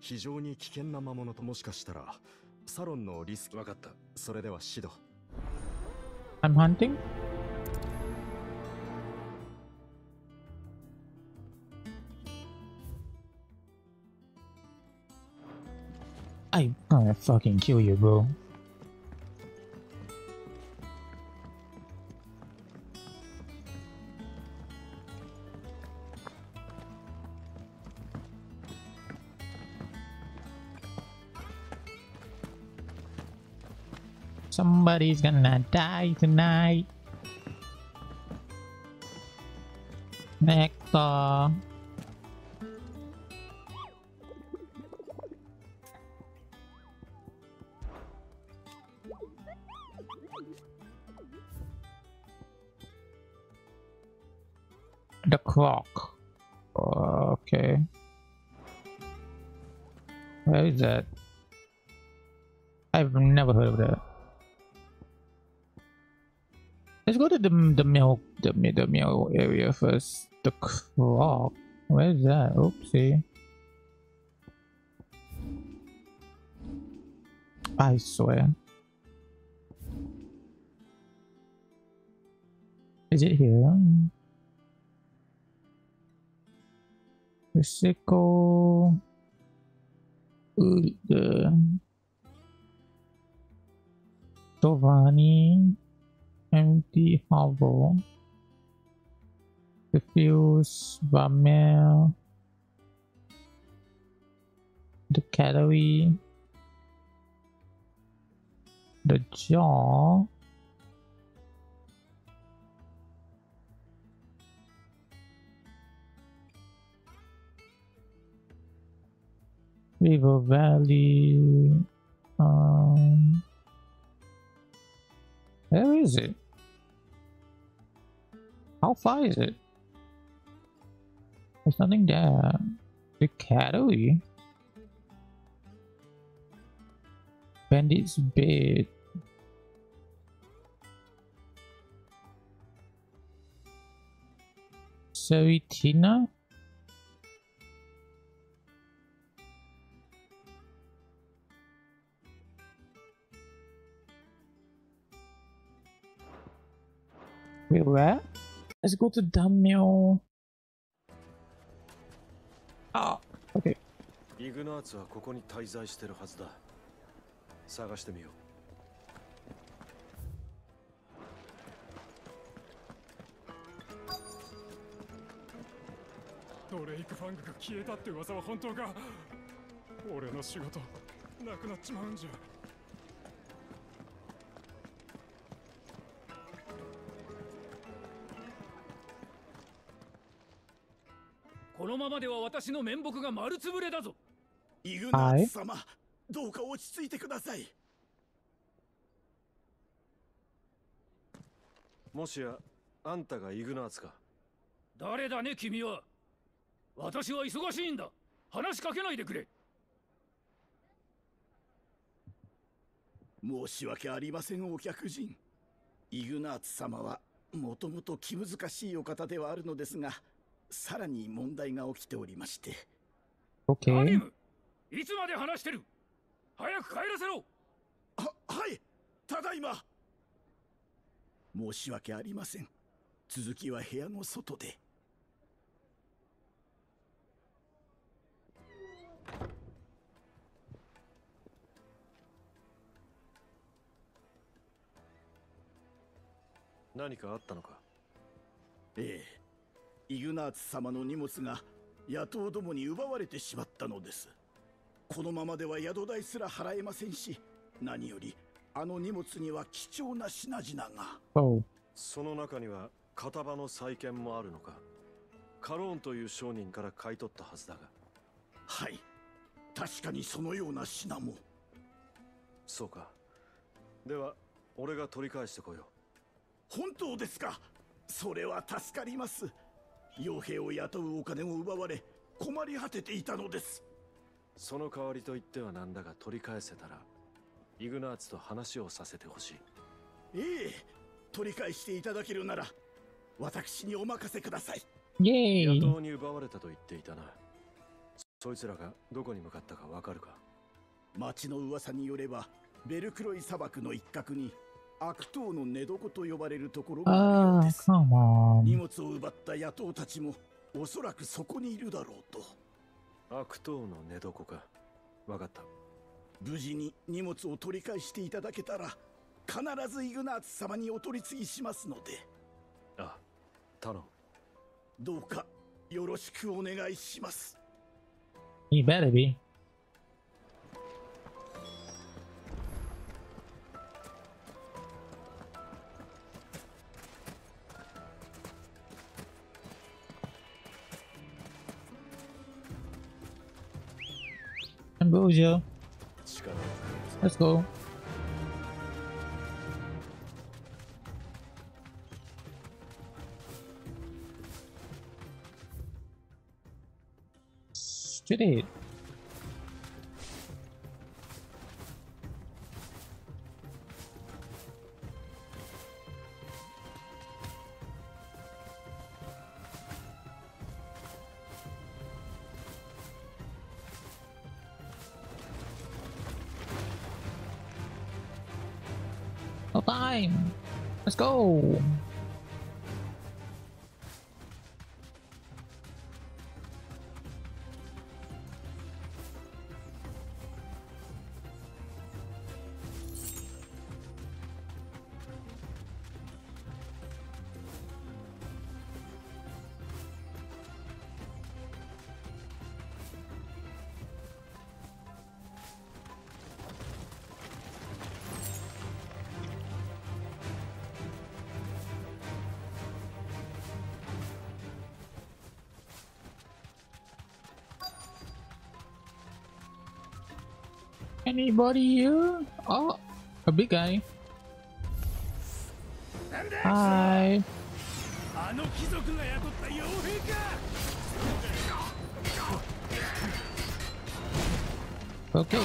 非常に危険な魔物ともしかしたらサロンのリスク分かったそれではシド I'm hunting. I'm gonna fucking kill you, bro. Somebody's gonna die tonight. Nectar. Uh, the clock. Okay. Where is that? I've never heard of that. The mi- the milk area first. The clock. Where is that? Oopsie. I swear. Is it here? Physical. Ulga. Giovanni. Empty hovel. Diffuse. Vamel. The calorie. The jaw. River Valley. Um, where is it? How far is it? There's nothing there. The Cattery. Bandit's bed. Seritina? Wait, where? Let's go to Damio. Ah, okay. イグナーツはここに滞在してるはずだ。探してみよう。ドレイク・ファングが消えたって噂は本当か？俺の仕事なくなっちまうんじゃのままでは私の面目が丸つぶれだぞ。イグナーツ様どうか落ち着いてください。もしやあんたがイグナーツか？誰だね君は。私は忙しいんだ。話しかけないでくれ。申し訳ありませんお客人。イグナーツ様はもともと気難しいお方ではあるのですがさらに問題が起きておりまして。Okay. いつまで話してる？早く帰らせろ！ははい。ただいま。申し訳ありません。続きは部屋の外で。何かあったのか？ええイグナーツ様の荷物が野党どもに奪われてしまったのです。このままでは宿代すら払えませんし何よりあの荷物には貴重な品々が。Oh. その中には片場の再建もあるのかカローンという商人から買い取ったはずだが。はい。確かにそのような品も。そうか。では俺が取り返してこよ本当ですか。それは助かります傭兵を雇うお金を奪われ困り果てていたのです。その代わりと言ってはなんだが取り返せたらイグナーツと話をさせてほしい。ええ取り返していただけるなら私にお任せください。Yay! 野党に奪われたと言っていたな。そいつらがどこに向かったかわかるか？町の噂によればベルクロイ砂漠の一角に悪党の寝床と呼ばれるところがあるよう Ah, です。come 荷.物を奪った野党たちもおそらくそこにいるだろうと。悪党の寝床か。わかった。無事に荷物を取り返していただけたら必ずイグナーツ様にお取り次ぎしますので。あ頼む。どうかよろしくお願いします。You better be. Ambrosia. 力を Let's go. Straight. Anybody here? Oh, a big guy. Hi. あの貴族が雇った傭兵か Okay.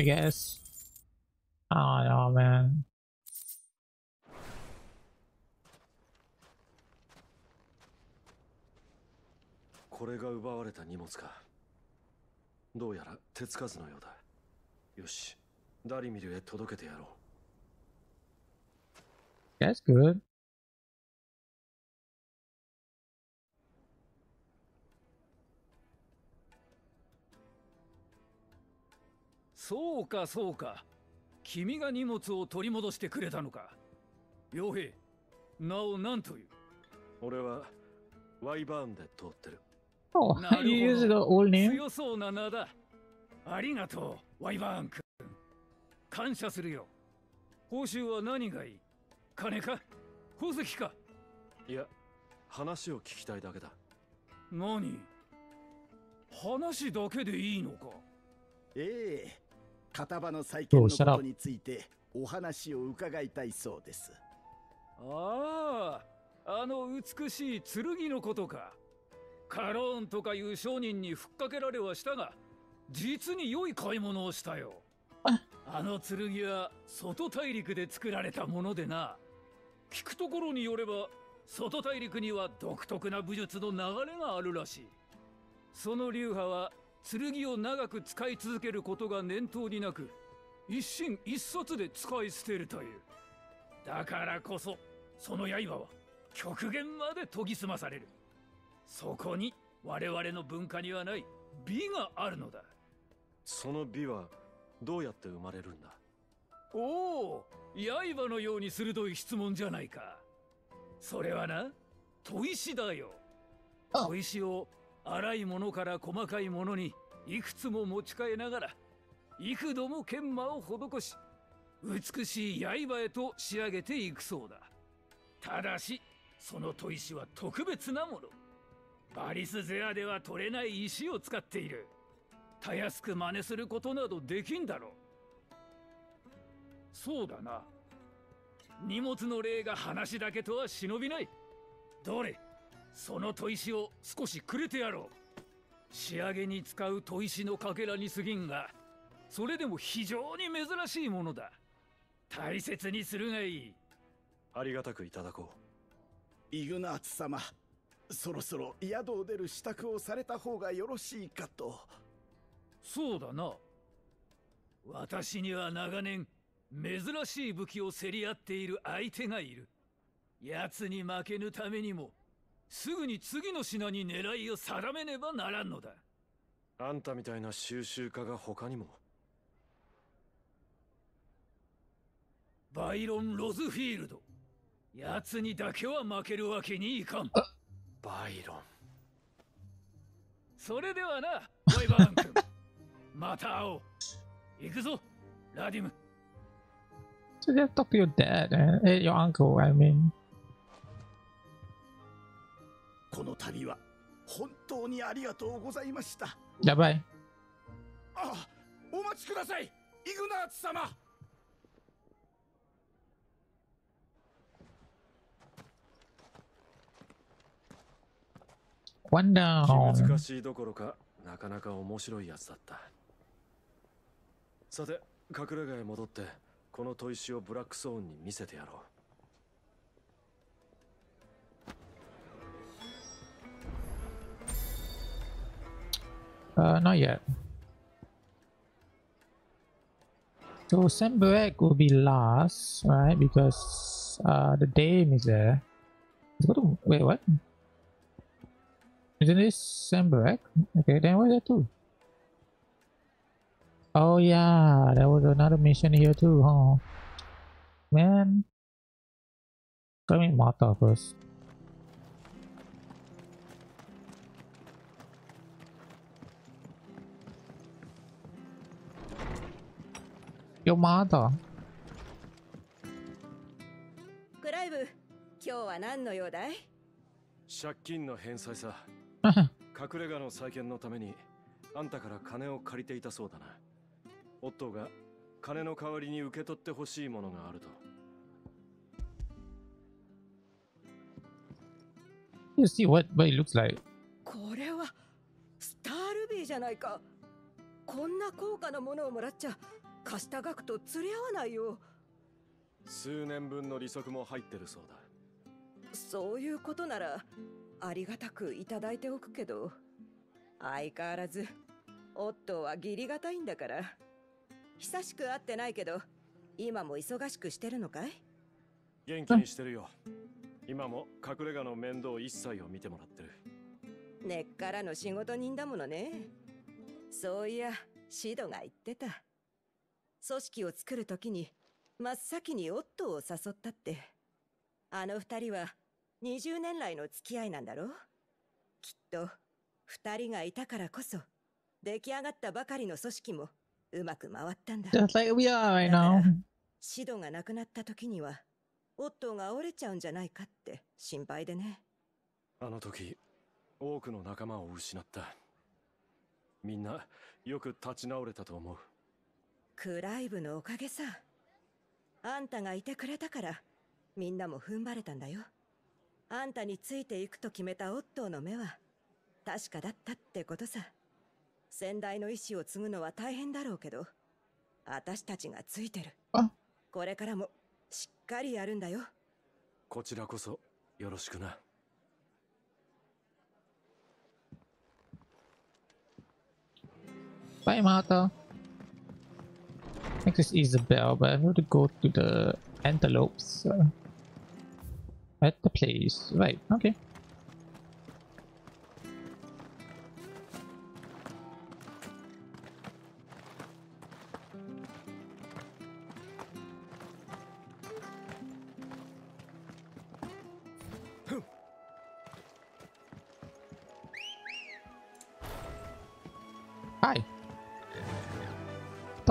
I guess. Oh no, man. これが奪われた荷物かどうやら手つかずのようだよしダリミルへ届けてやろう That's good. そうかそうか。君が荷物を取り戻してくれたのか。傭兵名を何という？俺はワイバーンで通ってる。Oh, *laughs* *laughs* なるほど you use the old name? 強そうな名だ。ありがとうワイバーン君感謝するよ。報酬は何がいい？金か？宝石か？いや話を聞きたいだけだ。何？話だけでいいのか？ええ片場の再建の Oh, こと.についてお話を伺いたいそうです。あああの美しい剣のことか。カローンとかいう商人にふっかけられはしたが実に良い買い物をしたよ。あの剣は外大陸で作られたものでな。聞くところによれば外大陸には独特な武術の流れがあるらしい。その流派は剣を長く使い続けることが念頭になく一心一卒で使い捨てるという。だからこそその刃は極限まで研ぎ澄まされる。そこに我々の文化にはない美があるのだ。その美はどうやって生まれるんだ？おお刃のように鋭い質問じゃないか。それはな砥石だよ。砥石を粗いものから細かいものにいくつも持ち替えながら幾度も研磨を施し美しい刃へと仕上げていくそうだ。ただしその砥石は特別なもの。バリスゼアでは取れない石を使っている。たやすく真似することなどできんだろう。そうだな。荷物の例が話だけとは忍びない。どれその砥石を少しくれてやろう。仕上げに使う砥石のかけらに過ぎんがそれでも非常に珍しいものだ。大切にするがいい。ありがたくいただこイグナーツ様そろそろ宿を出る支度をされた方がよろしいかと。そうだな。私には長年珍しい武器を競り合っている相手がいる。奴に負けぬためにもすぐに次の品に狙いを定めねばならんのだ。うあんたみたいな収集家が他にも。バイロン・ロズフィールド。奴にだけは負けるわけにいかん。バイロン。それではなワイバーン君。*laughs* また会おう。行くぞラディム。So just talk to your dad. Eh, your uncle, I mean. この度は本当にありがとうございました。Yeah, bye. あ、お待ちください、イグナーツ様。One 気 down. 難しいどころかなかなか面白いやつだったさて隠れ家へ戻ってこの砥石をブラックソーンに見せてやろう Uh, not yet. So Semberek will be last, right? Because uh, the dame is there. To wait, what? Isn't this Semberek? Okay, then where's that too? Oh yeah, there was another mission here too, huh? Man, let me Mata first. Your mother. クライブ今日は何の用だい？借金の返済さ。*laughs* 隠れ家の再建のためにあんたから金を借りていたそうだな。オットーが金の代わりに受け取ってほしいものがあると。You see what, what it looks like. これはスタールビーじゃないか。こんな高価なものをもらっちゃ貸した額と釣り合わないよ。数年分の利息も入ってるそうだ。そういうことならありがたくいただいておくけど相変わらずオットーは義理がたいんだから。久しく会ってないけど今も忙しくしてるのかい？元気にしてるよ。今も隠れ家の面倒一切を見てもらってる。根っからの仕事人だものね。そういやシドが言ってた組織を作るときに真っ先にオットーを誘ったって。あの二人は20年来の付き合いなんだろ？きっと二人がいたからこそ出来上がったばかりの組織もうまく回ったんだ。Just like we are right now. シドが亡くなった時にはオットーが折れちゃうんじゃないかって心配でね。あの時多くの仲間を失った。みんなよく立ち直れたと思うクライブのおかげさ。あんたがいてくれたからみんなも踏ん張れたんだよ。あんたについていくと決めたオットーの目は確かだったってことさ。先代の意志を継ぐのは大変だろうけど私たちがついてる。これからもしっかりやるんだよ。こちらこそよろしくな。Bye, Martha. Next is Isabel, but I have to go to the antelopes uh, at the place. Right, okay.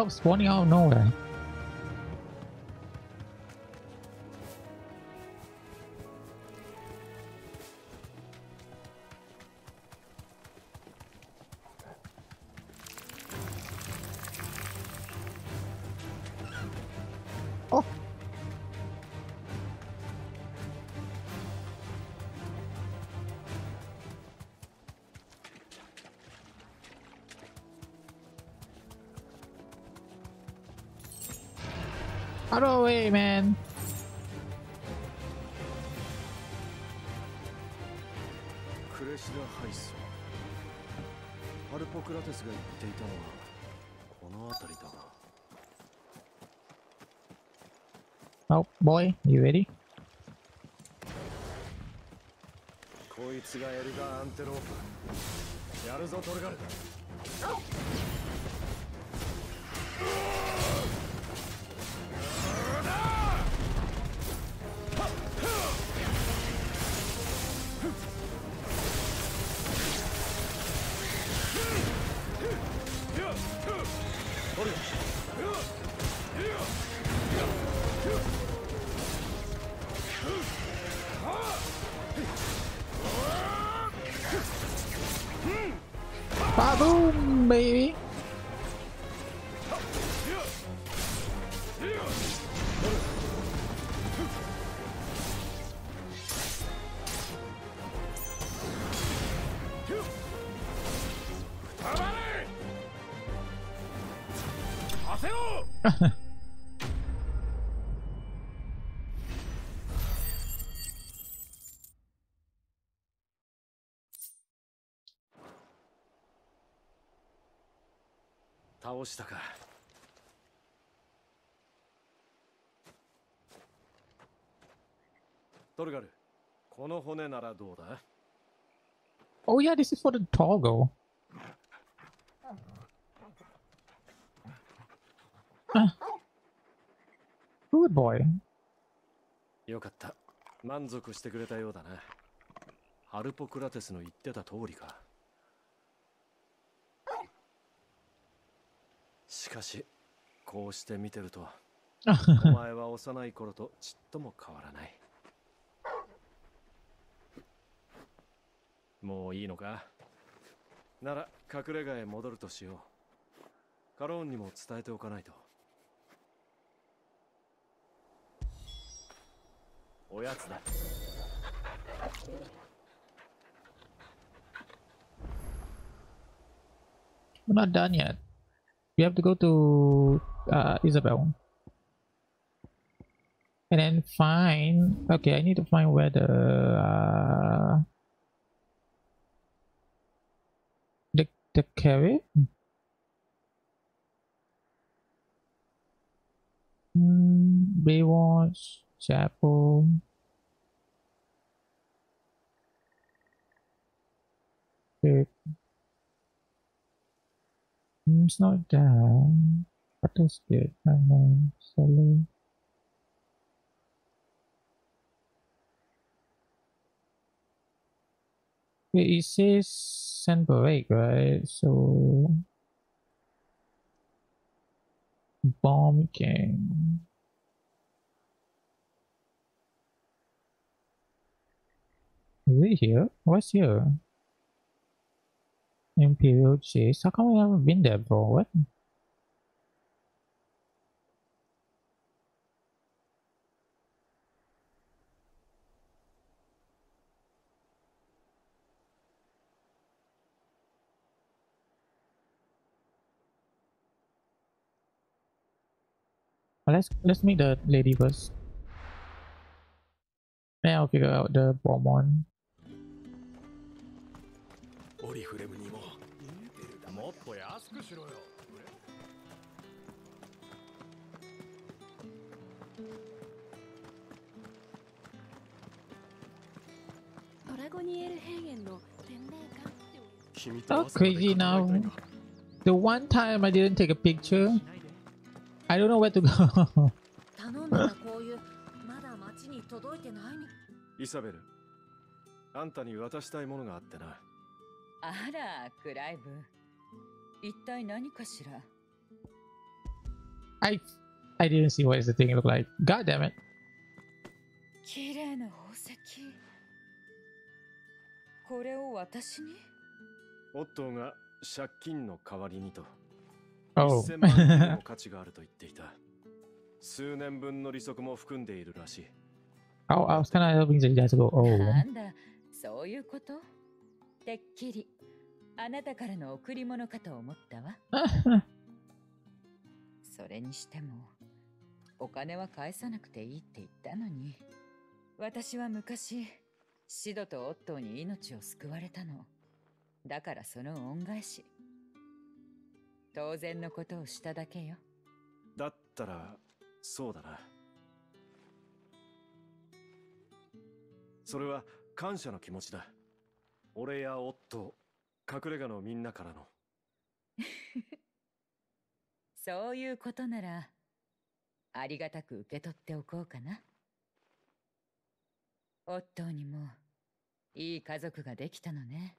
Spawning out of nowhere. Boy, you ready? 倒したかトルガルこの骨ならどうだ？Oh yeah, this is for the. Ah. Good boy. よかった満足してくれたようだなハルポクラテスの言ってた通りかしかしこうして見てると *laughs* お前は幼い頃とちっとも変わらない。もういいのか？なら隠れ家へ戻るとしよう。カローンにも伝えておかないと。おやつだ。We're not done yet. We have to go to uh, Isabel. And then find... Okay, I need to find where the... Uh, the, the carrot? Hmm, Baywatch, Chapel... Okay. It's not down. What is it? I know. Solo. It says send break, right? So bomb gang. Is it here? What's here? Imperial Chase. How come we haven't been there before? What? Let's let's meet the lady first. Then I'll figure out the bomb one. 安くしろよドラゴニエル平原の天霊館って君 Oh, crazy now. The one time I didn't take a picture, I don't know where to go. *laughs* 頼んだらこういうまだ町に届いてないみイサベルあんたに渡したいものがあってなあら、クライブ。一体何かしら I I didn't see what is the thing look like. God damn it. 綺麗な宝石。これを私にオットーが借金の代わりにと Oh. 1000万円の価値があると言っていた数年分の利息も含んでいるらしい Oh, I was kind of hoping that you guys would go, oh. なんだ、そういうことてっきり、 あなたからの贈り物かと思ったわ。*laughs* それにしても、お金は返さなくていいって言ったのに。私は昔、シドとオットーに命を救われたの。だからその恩返し。当然のことをしただけよ。だったらそうだなそれは感謝の気持ちだ俺やオットー隠れ家のみんなからの *laughs* そういうことなら、ありがたく受け取っておこうかな。オットーにも、いい家族ができたのね。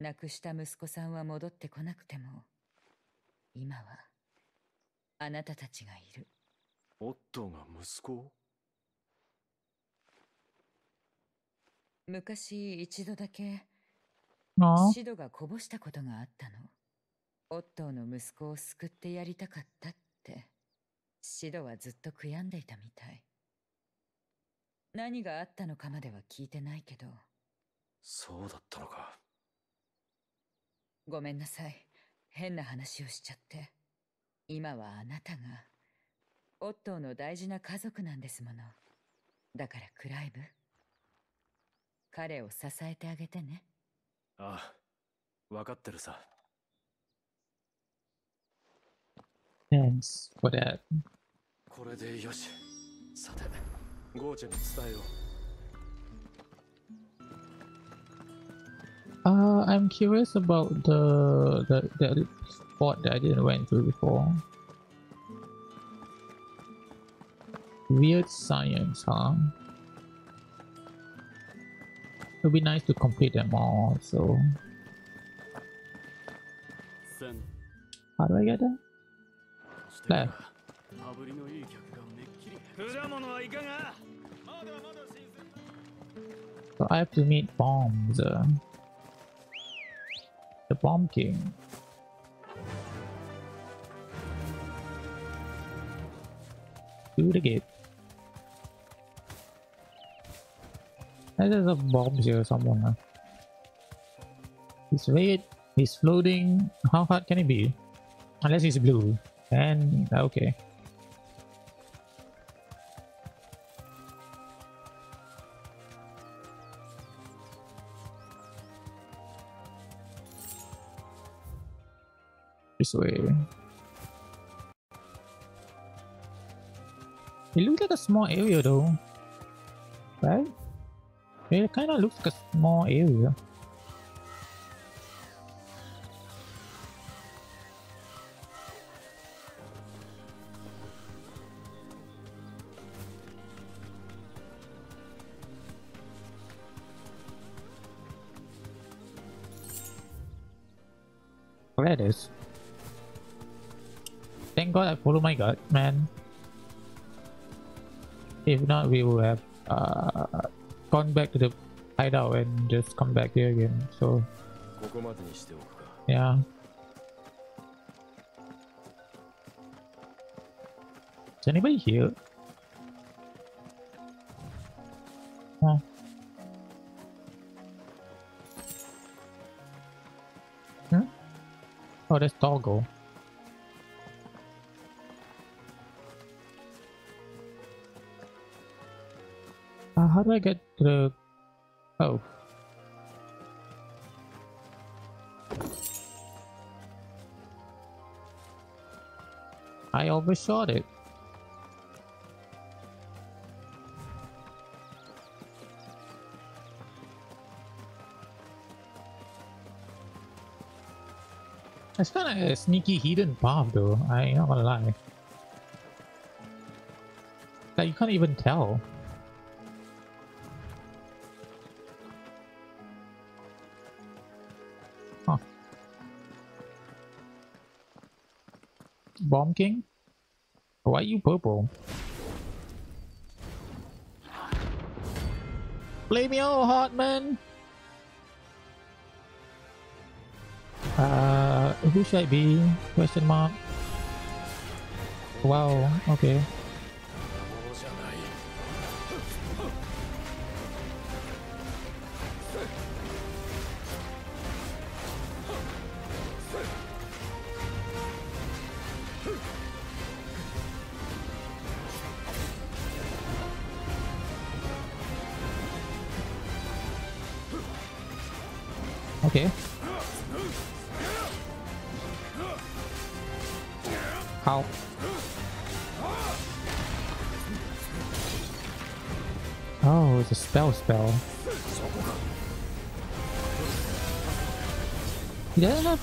亡くした息子さんは戻ってこなくても、今は、あなたたちがいる。オットーが息子？を昔一度だけ、あシドがこぼしたことがあったの。オットーの息子を救ってやりたかったって、シドはずっと悔やんでいたみたい。何があったのかまでは聞いてないけど、そうだったのかごめんなさい。変な話をしちゃって。今はあなたが、オットーの大事な家族なんですもの。だからクライブ、彼を支えてあげてね。ああ分かってるさ Thanks for that. これでよしさてゴーチェに伝えよう Uh, I'm curious about the, the the spot that I didn't went through before. Weird science, huh? It would be nice to complete them all. So, how do I get there? Left. 羽振りのいい客がめっきり果物はいかが So I have to meet bombs. Uh, the The Bomb King. Do it again. There's a bomb here somewhere. He's red, he's floating. How hard can it be? Unless he's blue. And okay. This way. It looks like a small area though. Right? It kinda looks like a small area. Is. Thank god I follow my gut, man. If not, we will have uh, gone back to the hideout and just come back here again. So, yeah. Is anybody here? Huh. Hmm? Oh, that's Doggo. Uh, how do I get the... Oh. I overshot it. It's kind of a sneaky hidden path though, I ain't not gonna lie. Like you can't even tell. Huh. Bomb King? Why are you purple? Blame me all, Hartman! Uh, who should I be? Question mark. Wow. Okay.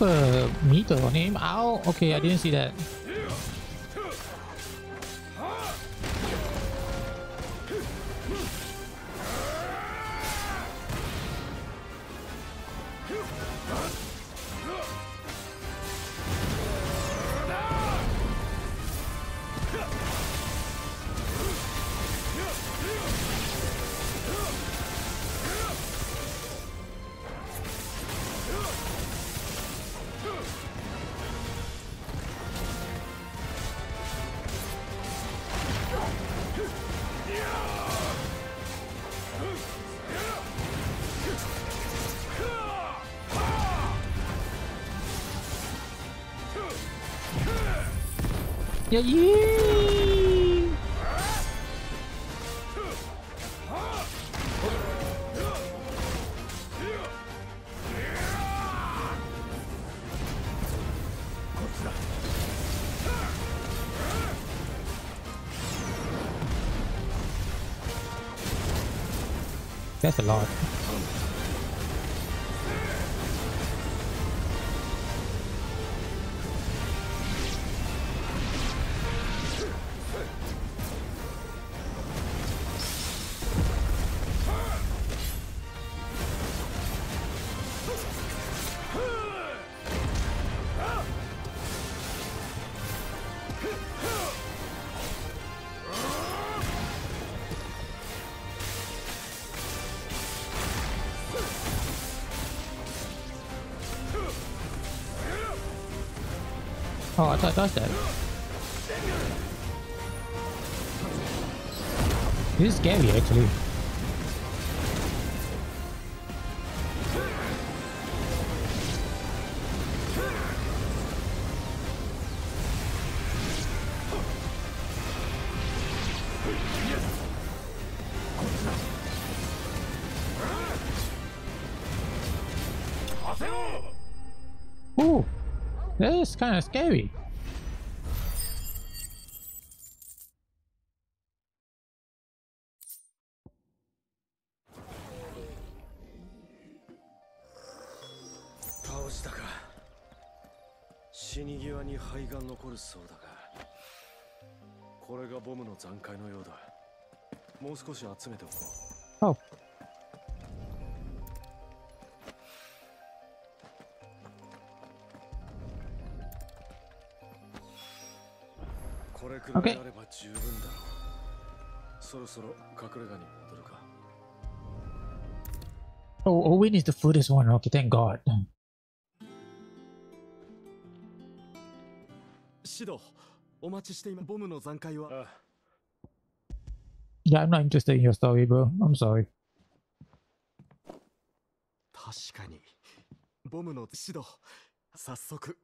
A meter on him. Ow! Okay, I didn't see that. Yeah! That's a lot. Oh, I thought that's that. This is scary actually. Ooh, that is kind of scary. に際に肺が残るそうだがこれがボムの残骸のようだもう少し集めておこう Oh. これくらい.あれば十分だろうそろそろ隠れ家に戻るか Oh, all we need the food is one. Okay, thank God. シドお待ちしていまボムの残骸は Yeah, I'm not interested in your story, bro. I'm sorry. 確かにボムのシド早速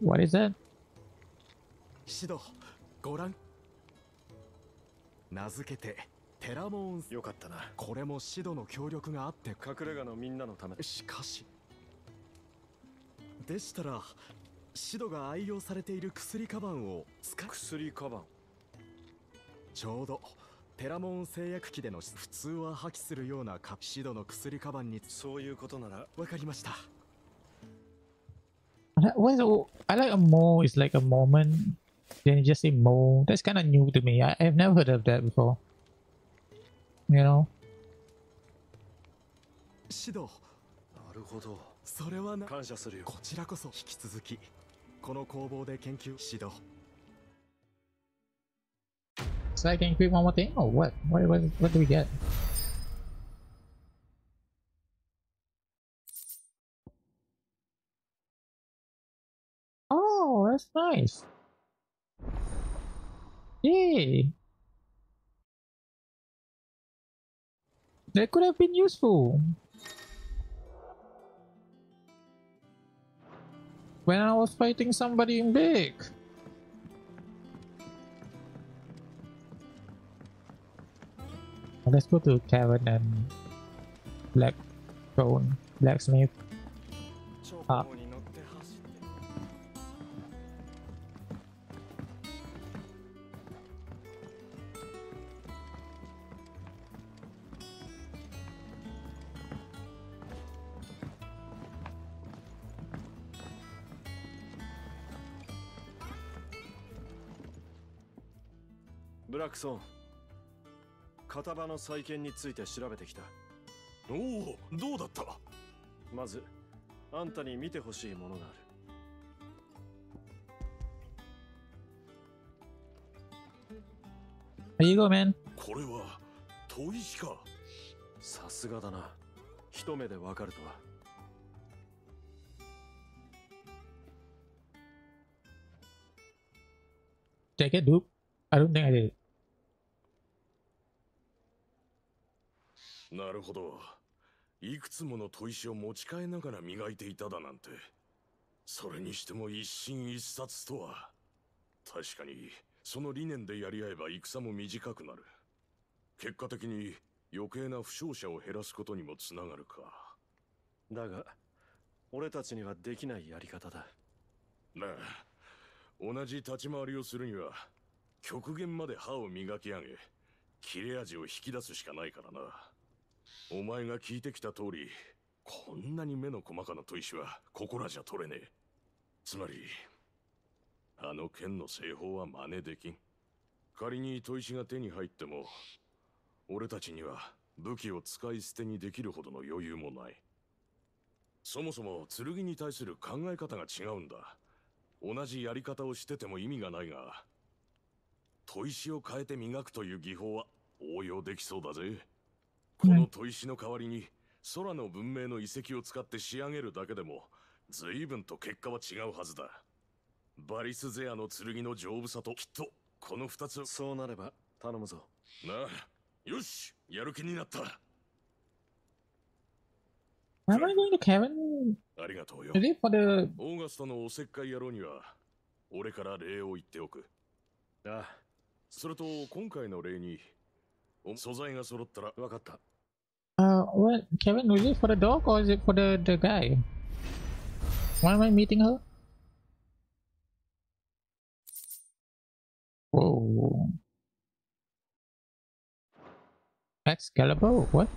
What is that? シドご覧。名付けてテラモンよかったな。これもシドの協力があって。隠れ家のみんなのため。しかし。でしたらシドが愛用されている薬カバンを使薬カバン。ちょうどテラモン製薬機での普通は破棄するようなカシドの薬カバンに。そういうことなら。わかりました。I like- What is it? I like a mole. It's like a moment. Then you just say mole. That's kind of new to me. I, I've never heard of that before. You know? シドなるほどそれはな感謝するよこちらこそ引き続きこの工房で研究シド So I can create one more thing? Or what? What, what, what do we get? Oh, that's nice. Yay! That could have been useful. When I was fighting somebody in big. Let's go to Cavern and Black Stone Blacksmith. Up. クソン。型場の再建について調べてきた。おおどうだった？まずあんたに見てほしいものがある。There you go, man. これは砥石か？さすがだな。一目でわかるとは。Did I get duped? I don't think I did. なるほど。いくつもの砥石を持ち替えながら磨いていただなんて。それにしても一心一殺とは。確かにその理念でやり合えば戦も短くなる。結果的に余計な負傷者を減らすことにもつながるか。だが俺たちにはできないやり方だ。なあ同じ立ち回りをするには極限まで歯を磨き上げ切れ味を引き出すしかないからなお前が聞いてきた通りこんなに目の細かな砥石はここらじゃ取れねえ。つまりあの剣の製法は真似できん。仮に砥石が手に入っても俺たちには武器を使い捨てにできるほどの余裕もない。そもそも剣に対する考え方が違うんだ。同じやり方をしてても意味がないが砥石を変えて磨くという技法は応用できそうだぜ。この砥石の代わりに空の文明の遺跡を使って仕上げるだけでも随分と結果は違うはずだ。バリスゼアの剣の丈夫さときっとこの二つそうなれば頼むぞ。なあよしやる気になった。Am I going to Kevin? ありがとうよ。Is it for the オーガスタのおせっかい野郎には俺から礼を言っておく。ああ。それと今回の礼にお素材が揃ったら。分かった。uh what Kevin was it for the dog or is it for the the guy? Why am I meeting her? Whoa. Excalibur? What?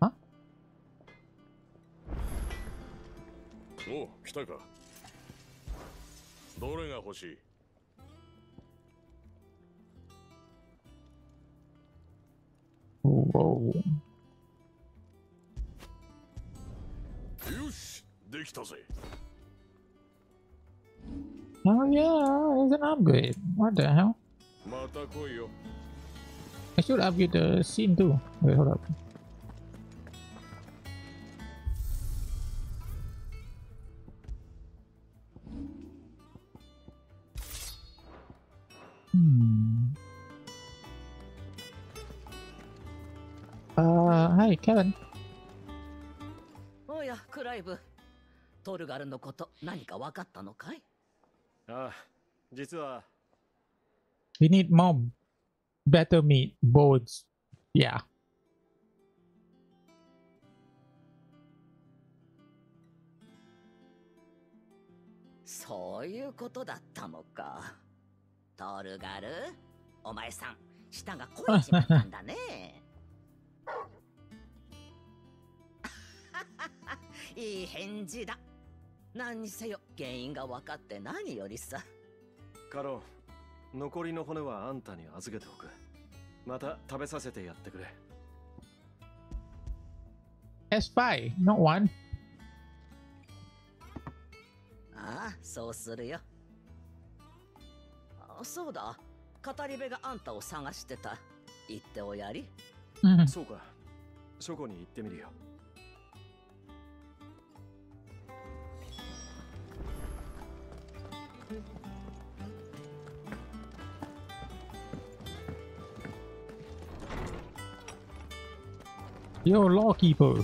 Huh? おう来たか どれが欲しい Whoa. よしできたぜ Oh yeah, it's an upgrade. What the hell? また来いよ I should upgrade the scene too. Wait, hold up. Hmm. Uh, hi, Kevin. おやクライブトルガルのこと何か分かったのかいああ実は We need more better meat boards. Yeah. そういうことだったのかトルガル？お前さん舌が肥えちまったんだね。*laughs* いい返事だ。何にせよ原因が分かって何よりさ。カロン残りの骨はあんたに預けておく。また食べさせてやってくれ。A spy, not one. ああそうするよ。あそうだ。語り部があんたを探してた。言っておやり。そうか。書庫に行ってみるよ。Yo, lawkeeper.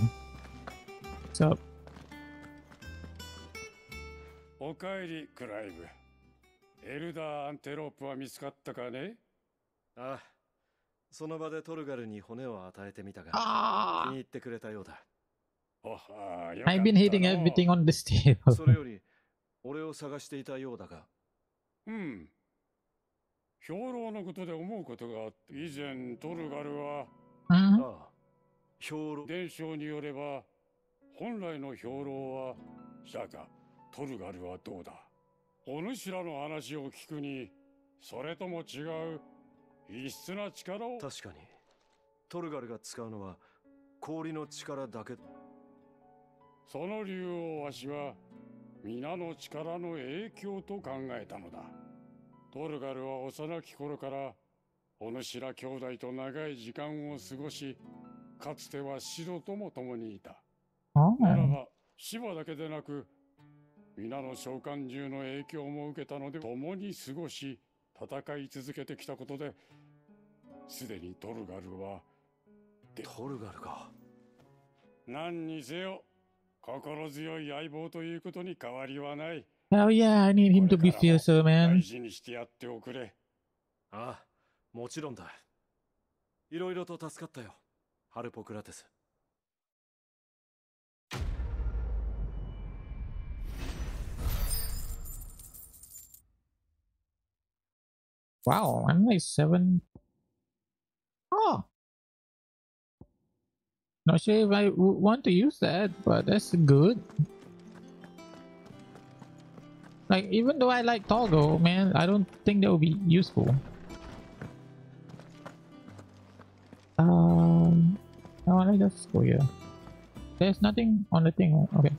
What's up? おかえりクライブエルダーアンテロープは見つかったかね？ああその場でトルガルに骨を与えてみたがあ気に入ってくれたようだ。I've been hitting everything on this table. *laughs* それより俺を探していたようだが。うん。兵糧のことで思うことがあって以前トルガルはうん？ああ兵糧。伝承によれば本来の兵糧はだがトルガルはどうだ？お主らの話を聞くにそれとも違う異質な力を？確かに。トルガルが使うのは氷の力だけ。その理由をわしは皆の力の影響と考えたのだ。トルガルは幼き頃からお主ら兄弟と長い時間を過ごしかつてはシドとも共にいた。Oh. ならば芝だけでなく皆の召喚獣の影響も受けたので共に過ごし戦い続けてきたことですでにトルガルはトルガルか。何にせよ心強い相棒ということに変わりはない。Hell yeah, I need him to be fiercer, 大 man. 事にしてやっておくれ。ああもちろんだ。いろいろと助かったよ。ハルポクラテス Wow, I'm like seven. Oh. Not sure if I want to use that, but that's good. Like, even though I like toggle, man, I don't think that would be useful. Um, let me just go here. There's nothing on the thing? Okay.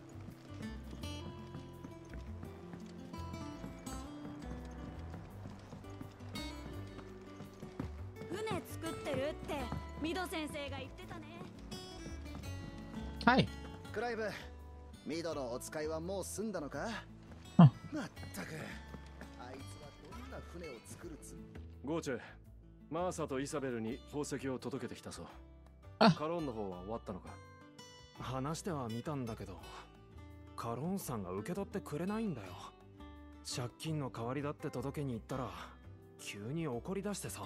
先生が言ってたね。はい。クライブミドのお使いはもう済んだのか？あまったく。あいつはどんな船を作るつゴーチェマーサとイサベルに宝石を届けてきたぞカロンの方は終わったのか？話してはみたんだけどカロンさんが受け取ってくれないんだよ。借金の代わりだって届けに行ったら急に怒り出してさ。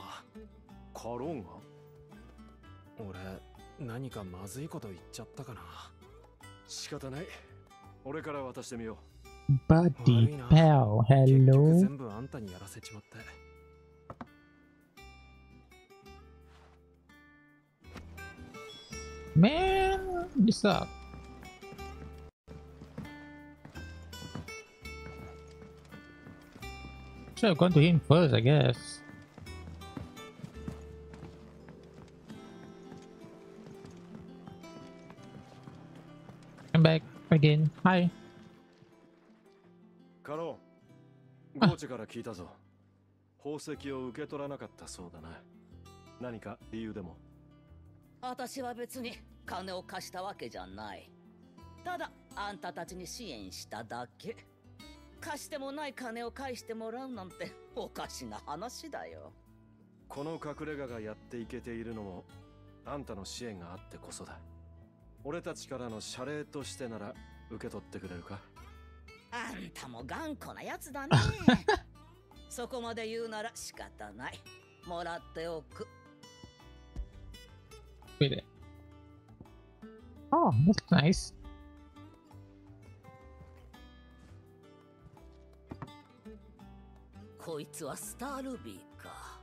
カロンが？俺何かまずいこと言っちゃったかな。仕方ない。俺から渡してみよう。バディパオヘロー結局全部あんたにやらせちまって。めーンリスアちょっとコントインフォーズ I guess I'm back again. Hi. うカロンゴーチェから聞いたぞ。宝石を受け取らなかったそうだな。何か理由でも。私は別に金を貸したわけじゃない。ただあんたたちに支援しただけ。貸してもない金を返してもらうなんておかしな話だよ。この隠れ家がやっていけているのもあんたの支援があってこそだ俺たちからの謝礼としてなら受け取ってくれるか？あんたも頑固なやつだね。*laughs* そこまで言うなら仕方ない。もらっておく。Wait. Oh, that's nice. こいつはスタールビーか。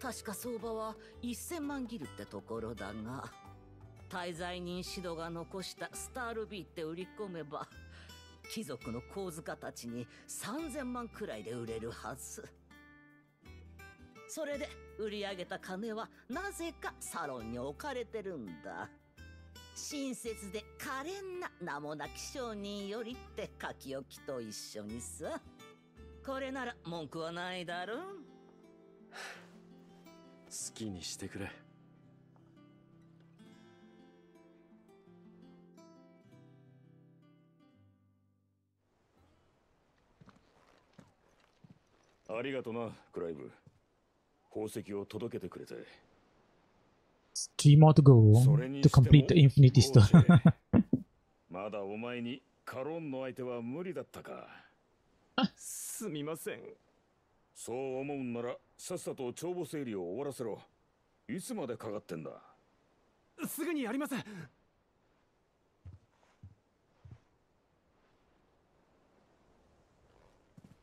確か相場は1000万ギルってところだが滞在人シドが残したスタールビーって売り込めば貴族の小塚たちに3000万くらいで売れるはず。それで売り上げた金はなぜかサロンに置かれてるんだ。親切で可憐な名もなき商人よりって書き置きと一緒にさ。これなら文句はないだろう。好きにしてくれ。ありがとなクライブ。宝石を届けてくれて。Three more to go to complete the Infinity Stone. *laughs* まだお前にカロンの相手は無理だったか。すみません。そう思うんならさっさと帳簿整理を終わらせろ。いつまでかかってんだ。すぐにやります。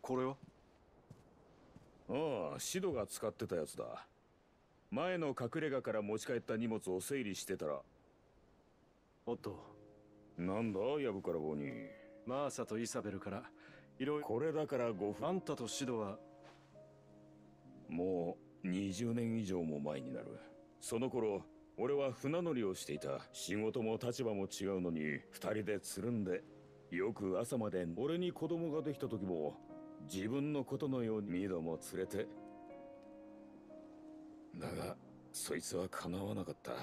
これは？ああシドが使ってたやつだ。前の隠れ家から持ち帰った荷物を整理してたら。おっと。なんだやぶから棒に。マーサとイサベルからいろいろこれだから5分あんたとシドは。もう20年以上も前になる。その頃俺は船乗りをしていた。仕事も立場も違うのに二人でつるんでよく朝まで俺に子供ができた時も自分のことのようにミドも連れて。だがそいつは叶わなかった。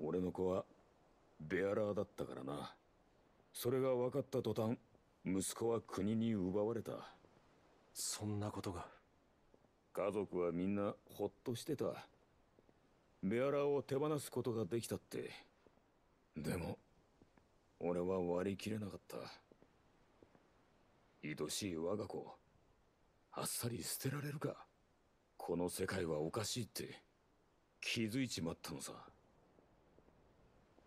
俺の子はベアラーだったからな。それが分かった途端息子は国に奪われた。そんなことが。家族はみんなほっとしてた。ベアラーを手放すことができたって。でも俺は割り切れなかった愛しい我が子あっさり捨てられるか。この世界はおかしいって気づいちまったのさ。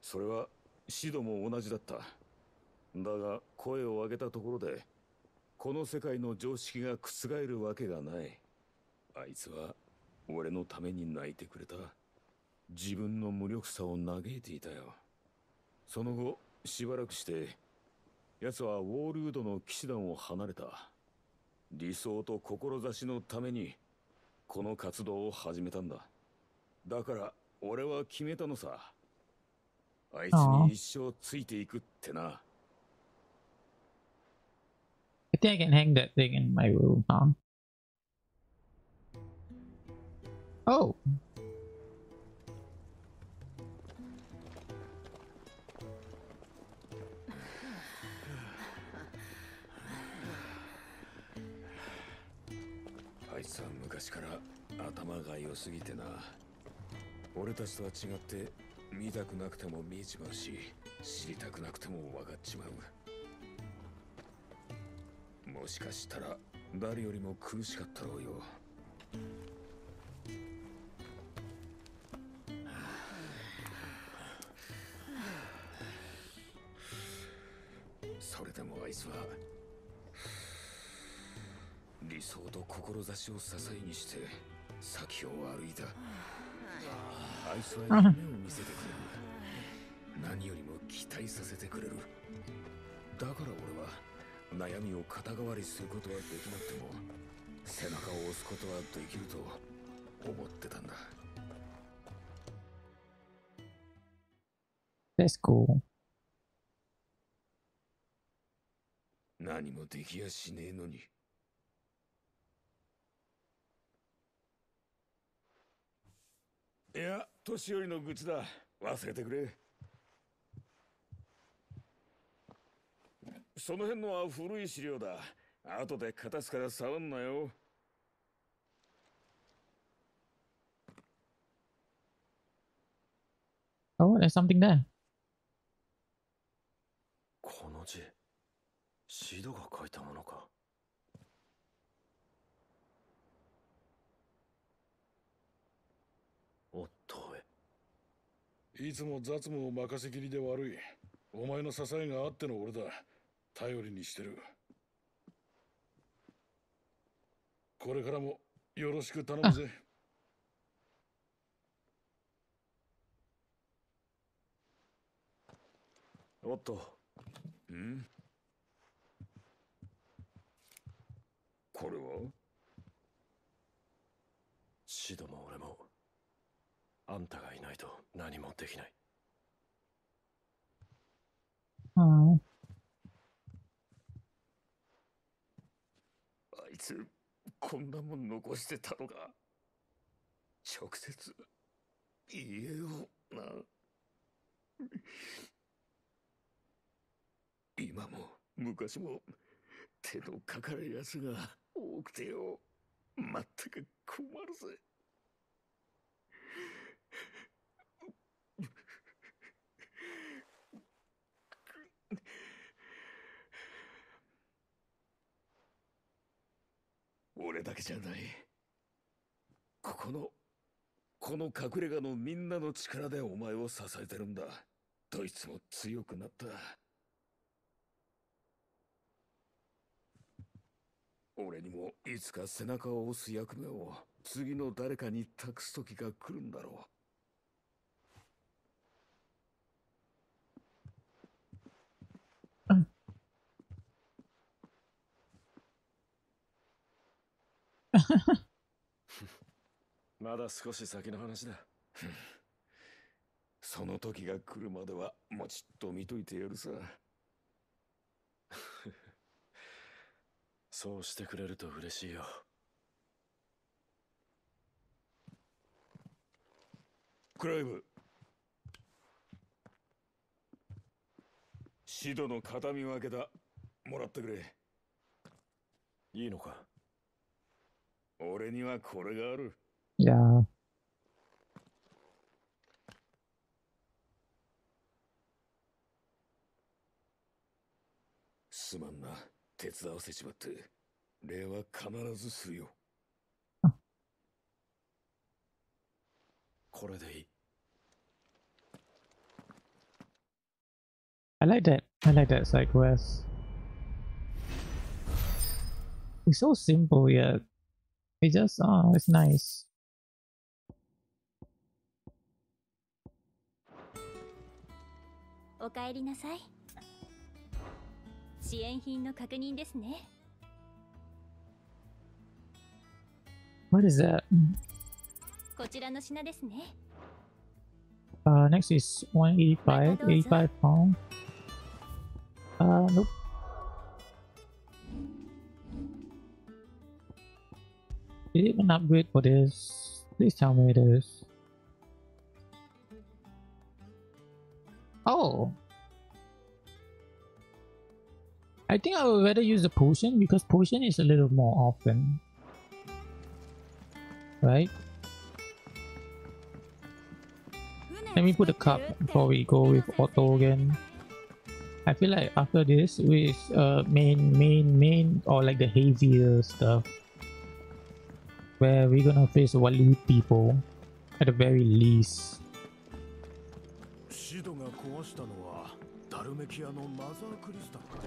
それはシドも同じだった。だが声を上げたところでこの世界の常識が覆るわけがない。あいつは俺のために泣いてくれた。自分の無力さを嘆いていたよ。その後しばらくして奴はウォールウッドの騎士団を離れた理想と志のためにこの活動を始めたんだだから俺は決めたのさあいつに一生ついていくってな。I think I can hang that thing in my room, huh? Oh. 昔から頭が良すぎてな。俺たちとは違って見たくなくても見えちまうし、知りたくなくても分かっちまう。もしかしたら誰よりも苦しかったろうよ。*sighs* それでもあいつは想と志を支えにして先を歩いた。あいつは夢を見せてくれる。何よりも期待させてくれる。だから俺は悩みを肩代わりすることはできなくても背中を押すことはできると思ってたんだ。That's cool. 何もできやしねえのにいや年寄りの愚痴だ。忘れてくれ。その辺のは古い資料だ。後で片すから触んなよ。Oh, there's something there. この字シドが書いたものかおっといつも雑務を任せきりで悪い。お前の支えがあっての俺だ。頼りにしてる。これからもよろしく頼むぜ。おっとん？これは？シドもあんたがいないと何もできない。Oh. あいつこんなもん残してたのか。直接言えよな。今も昔も手のかかるやつが多くてよ。まったく困るぜ。俺だけじゃない。ここのこの隠れ家のみんなの力でお前を支えてるんだ。どいつも強くなった。俺にもいつか背中を押す役目を次の誰かに託す時が来るんだろう。まだ少し先の話だ。その時が来るまではもちっと見といてやるさ。そうしてくれると嬉しいよ。クライブ。シドの形見分けだ。もらってくれ。いいのか？俺にはこれがある Yeah. すまんな手伝わせちまって礼は必ずするよこれでいい I like that. I like that side quest. It's so simple yet. We just, oh, it's nice. Oh, oh, oh. What is that? Mm. Uh, next is 185, 85 pound. Uh, nope. Did it an upgrade for this? Please tell me it is. Oh. I think I would rather use the potion because potion is a little more often. Right? Let me put a cup before we go with auto again. I feel like after this with uh main main main or like the heavier stuff where we're gonna face Wali people at the very least. シドが壊したのはダルメキアのマザークリスタルか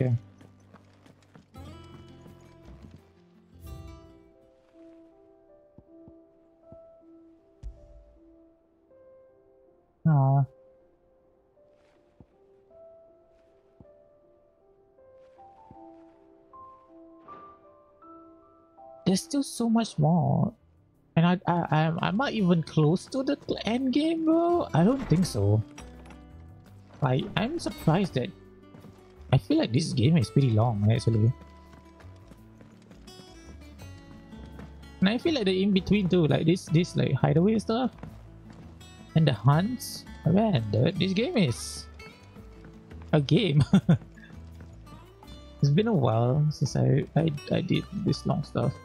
Okay. There's still so much more. And I, I, I'm, I'm not even close to the end game, bro. I don't think so. Like, I'm surprised that I feel like this game is pretty long actually. And I feel like the in between too, like this this like hideaway stuff and the hunts. Oh, man, dude, this game is a game. *laughs* it's been a while since I, I I did this long stuff.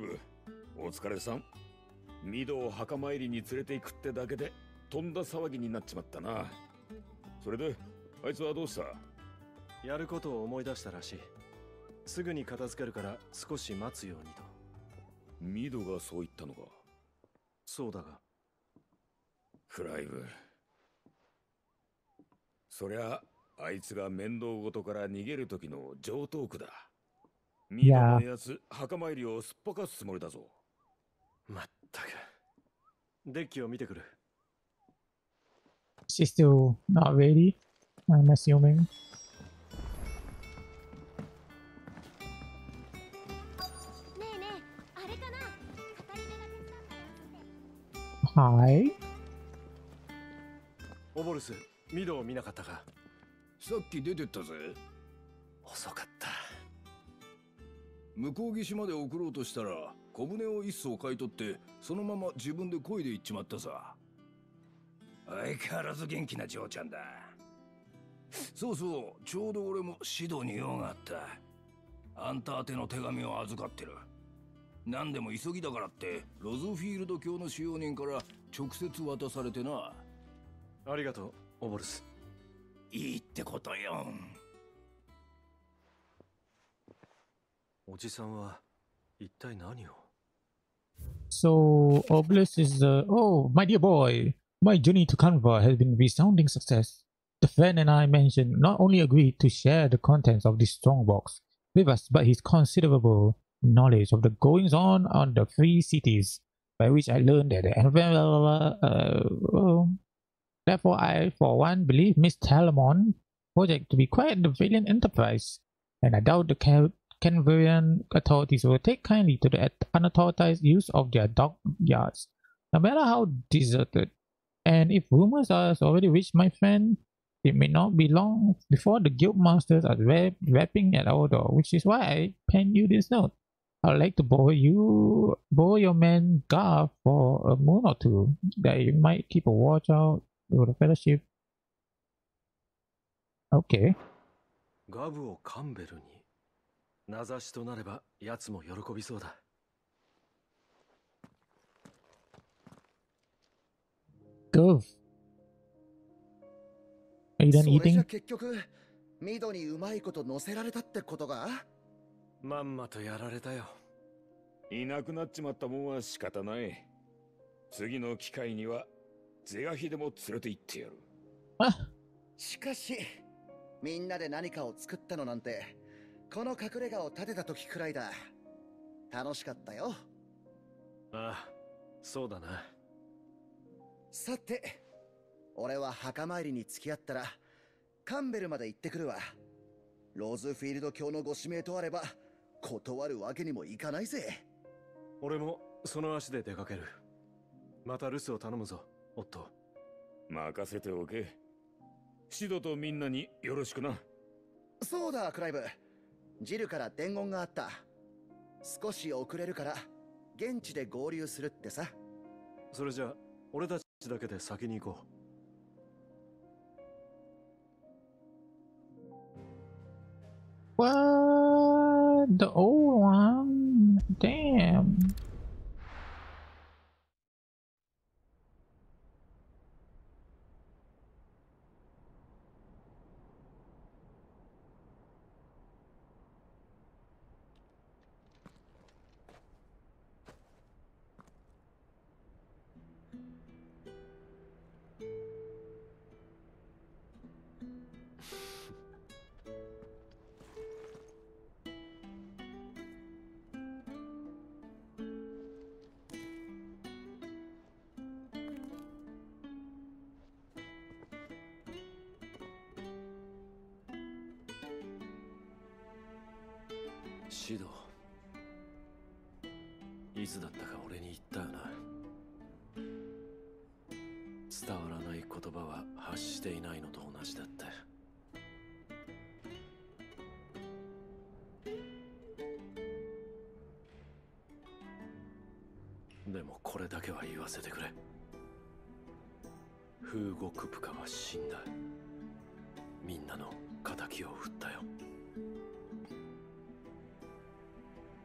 ブ。お疲れさん。ミドを墓参りに連れて行くってだけでとんだ騒ぎになっちまったな。それであいつはどうした？やることを思い出したらしい。すぐに片付けるから少し待つようにと。ミドがそう言ったのか。そうだが。クライブ。そりゃあいつが面倒ごとから逃げる時の上等句だミドのやつ墓参りをすっぽかすつもりだぞ。まったく。デッキを見てくる。She's still not ready, I'm assuming. Hi. オボルスミドを見なかったか。さっき出てったぜ。遅かった向こう岸まで送ろうとしたら小舟を一艘買い取ってそのまま自分で漕いで行っちまったさ。相変わらず元気な嬢ちゃんだ。そうそうちょうど俺もシドに用があった。あんた宛ての手紙を預かってる。何でも急ぎだからってロズフィールド教の使用人から直接渡されてな。ありがとうオボルス。いいってことよ So Obelisk is the oh my dear boy, my journey to Canva has been a resounding success. The friend and I mentioned not only agreed to share the contents of this strongbox with us, but his considerable knowledge of the goings on on the three cities, by which I learned that the uh, oh. therefore I for one believe Miss Talamon project to be quite the valiant enterprise, and I doubt the Cal- Canvarian authorities will take kindly to the unauthorized use of their dockyards, no matter how deserted. And if rumors are already reached my friend, it may not be long before the guild masters are ra- rapping at our door, which is why I pen you this note. I'd like to borrow you, borrow your man Gar for a moon or two, that you might keep a watch out for the fellowship. Okay. ガブをカンベルに 名指しとなれば奴も喜びそうだ。Gov. Are you done それじ?ゃ結局ミドにうまいこと乗せられたってことが？まんまとやられたよ。いなくなっちまったもんは仕方ない。次の機会にはゼガヒでも連れて行ってやる。しかしみんなで何かを作ったのなんてこの隠れ家を建てた時くらいだ。楽しかったよ。ああそうだな。さて俺は墓参りに付き合ったらカンベルまで行ってくるわ。ローズフィールド教のご指名とあれば断るわけにもいかないぜ。俺もその足で出かける。また留守を頼むぞオット任せておけ。シドとみんなによろしくな。そうだクライブジルから伝言があった少し遅れるから現地で合流するってさそれじゃあ俺たちだけで先に行こう What? The old one? Damn. 言わせてくれ。フーゴ・クプカは死んだ。みんなの仇を振ったよ。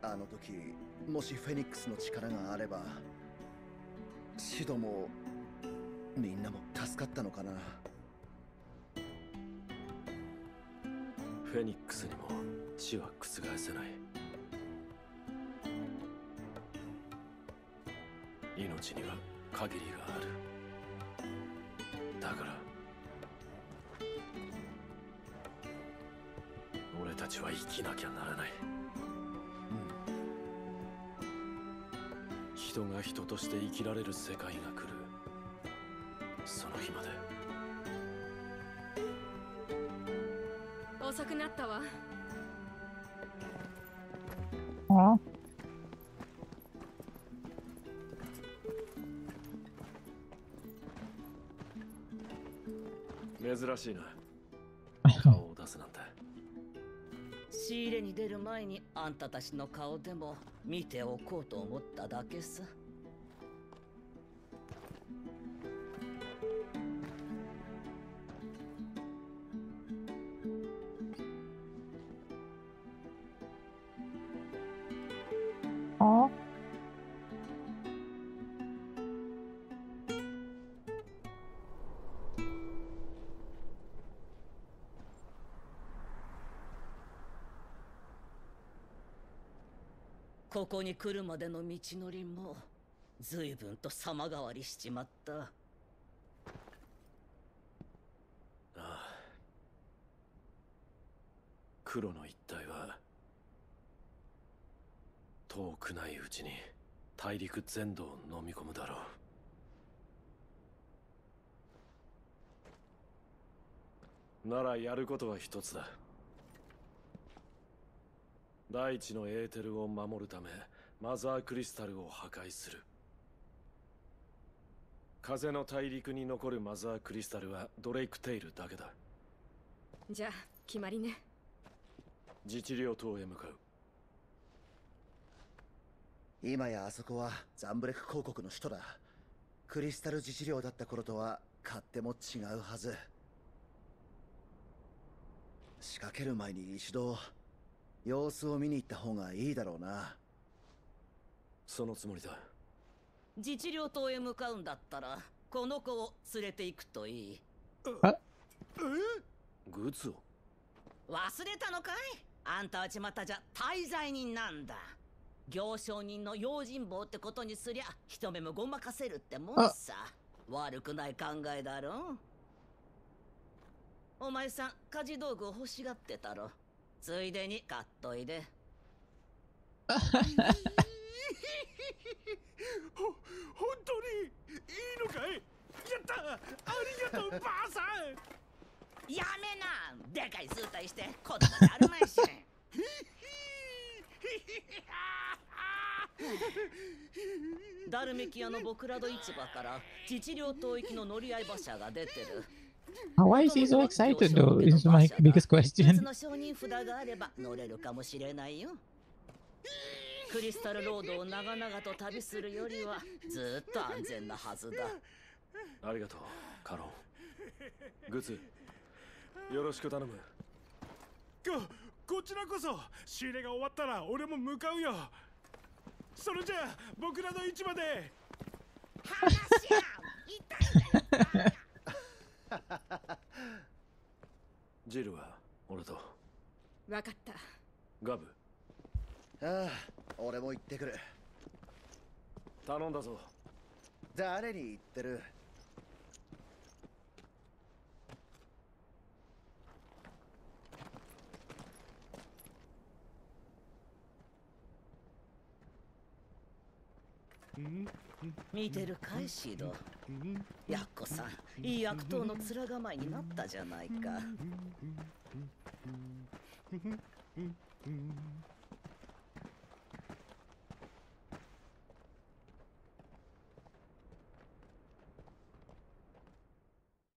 あの時もしフェニックスの力があればシドもみんなも助かったのかな。フェニックスにも血は覆せない命には限りがある。だから俺たちは生きなきゃならない。人が人として生きられる世界が来る珍しいな。*laughs* 顔を出すなんて。仕入れに出る前にあんたたちの顔でも見ておこうと思っただけさここに来るまでの道のりも随分と様変わりしちまった。ああ。黒の一帯は遠くないうちに大陸全土を飲み込むだろう。ならやることは一つだ。大地のエーテルを守るためマザークリスタルを破壊する。風の大陸に残るマザークリスタルはドレイクテイルだけだ。じゃあ決まりね。自治領島へ向かう。今やあそこはザンブレク公国の首都だ。クリスタル自治領だった頃とは勝手も違うはず。仕掛ける前に一度様子を見に行った方がいいだろうな。そのつもりだ。自治領島へ向かうんだったらこの子を連れて行くといい。グツを？忘れたのかい？あんたはちまたじゃ滞在人なんだ。行商人の用心棒ってことにすりゃ一目もごまかせるってもんさ。悪くない考えだろ。お前さん家事道具を欲しがってたろついでに買っといで。*laughs* ほ本当にいいのかい？やった！ありがとうばあさん！やめな。でかい数体して子供じゃあるまいしダルメキアのボクラド市場から父領島行きの乗り合い馬車が出てる Why is he so excited though? Is my biggest 別 question. の承認札があれば乗れるかもしれないよクリスタルロードを長々と旅するよりはずっと安全なはずだありがとうカロングツよろしく頼むここちらこそ仕入れが終わったら俺も向かうよそれじゃあ僕らの市場で *laughs* ジルは俺と。わかった。ガブ。ああ俺も行ってくる。頼んだぞ。誰に言ってる？見てるかいシード。やっこさんいい悪党の面構えになったじゃないか。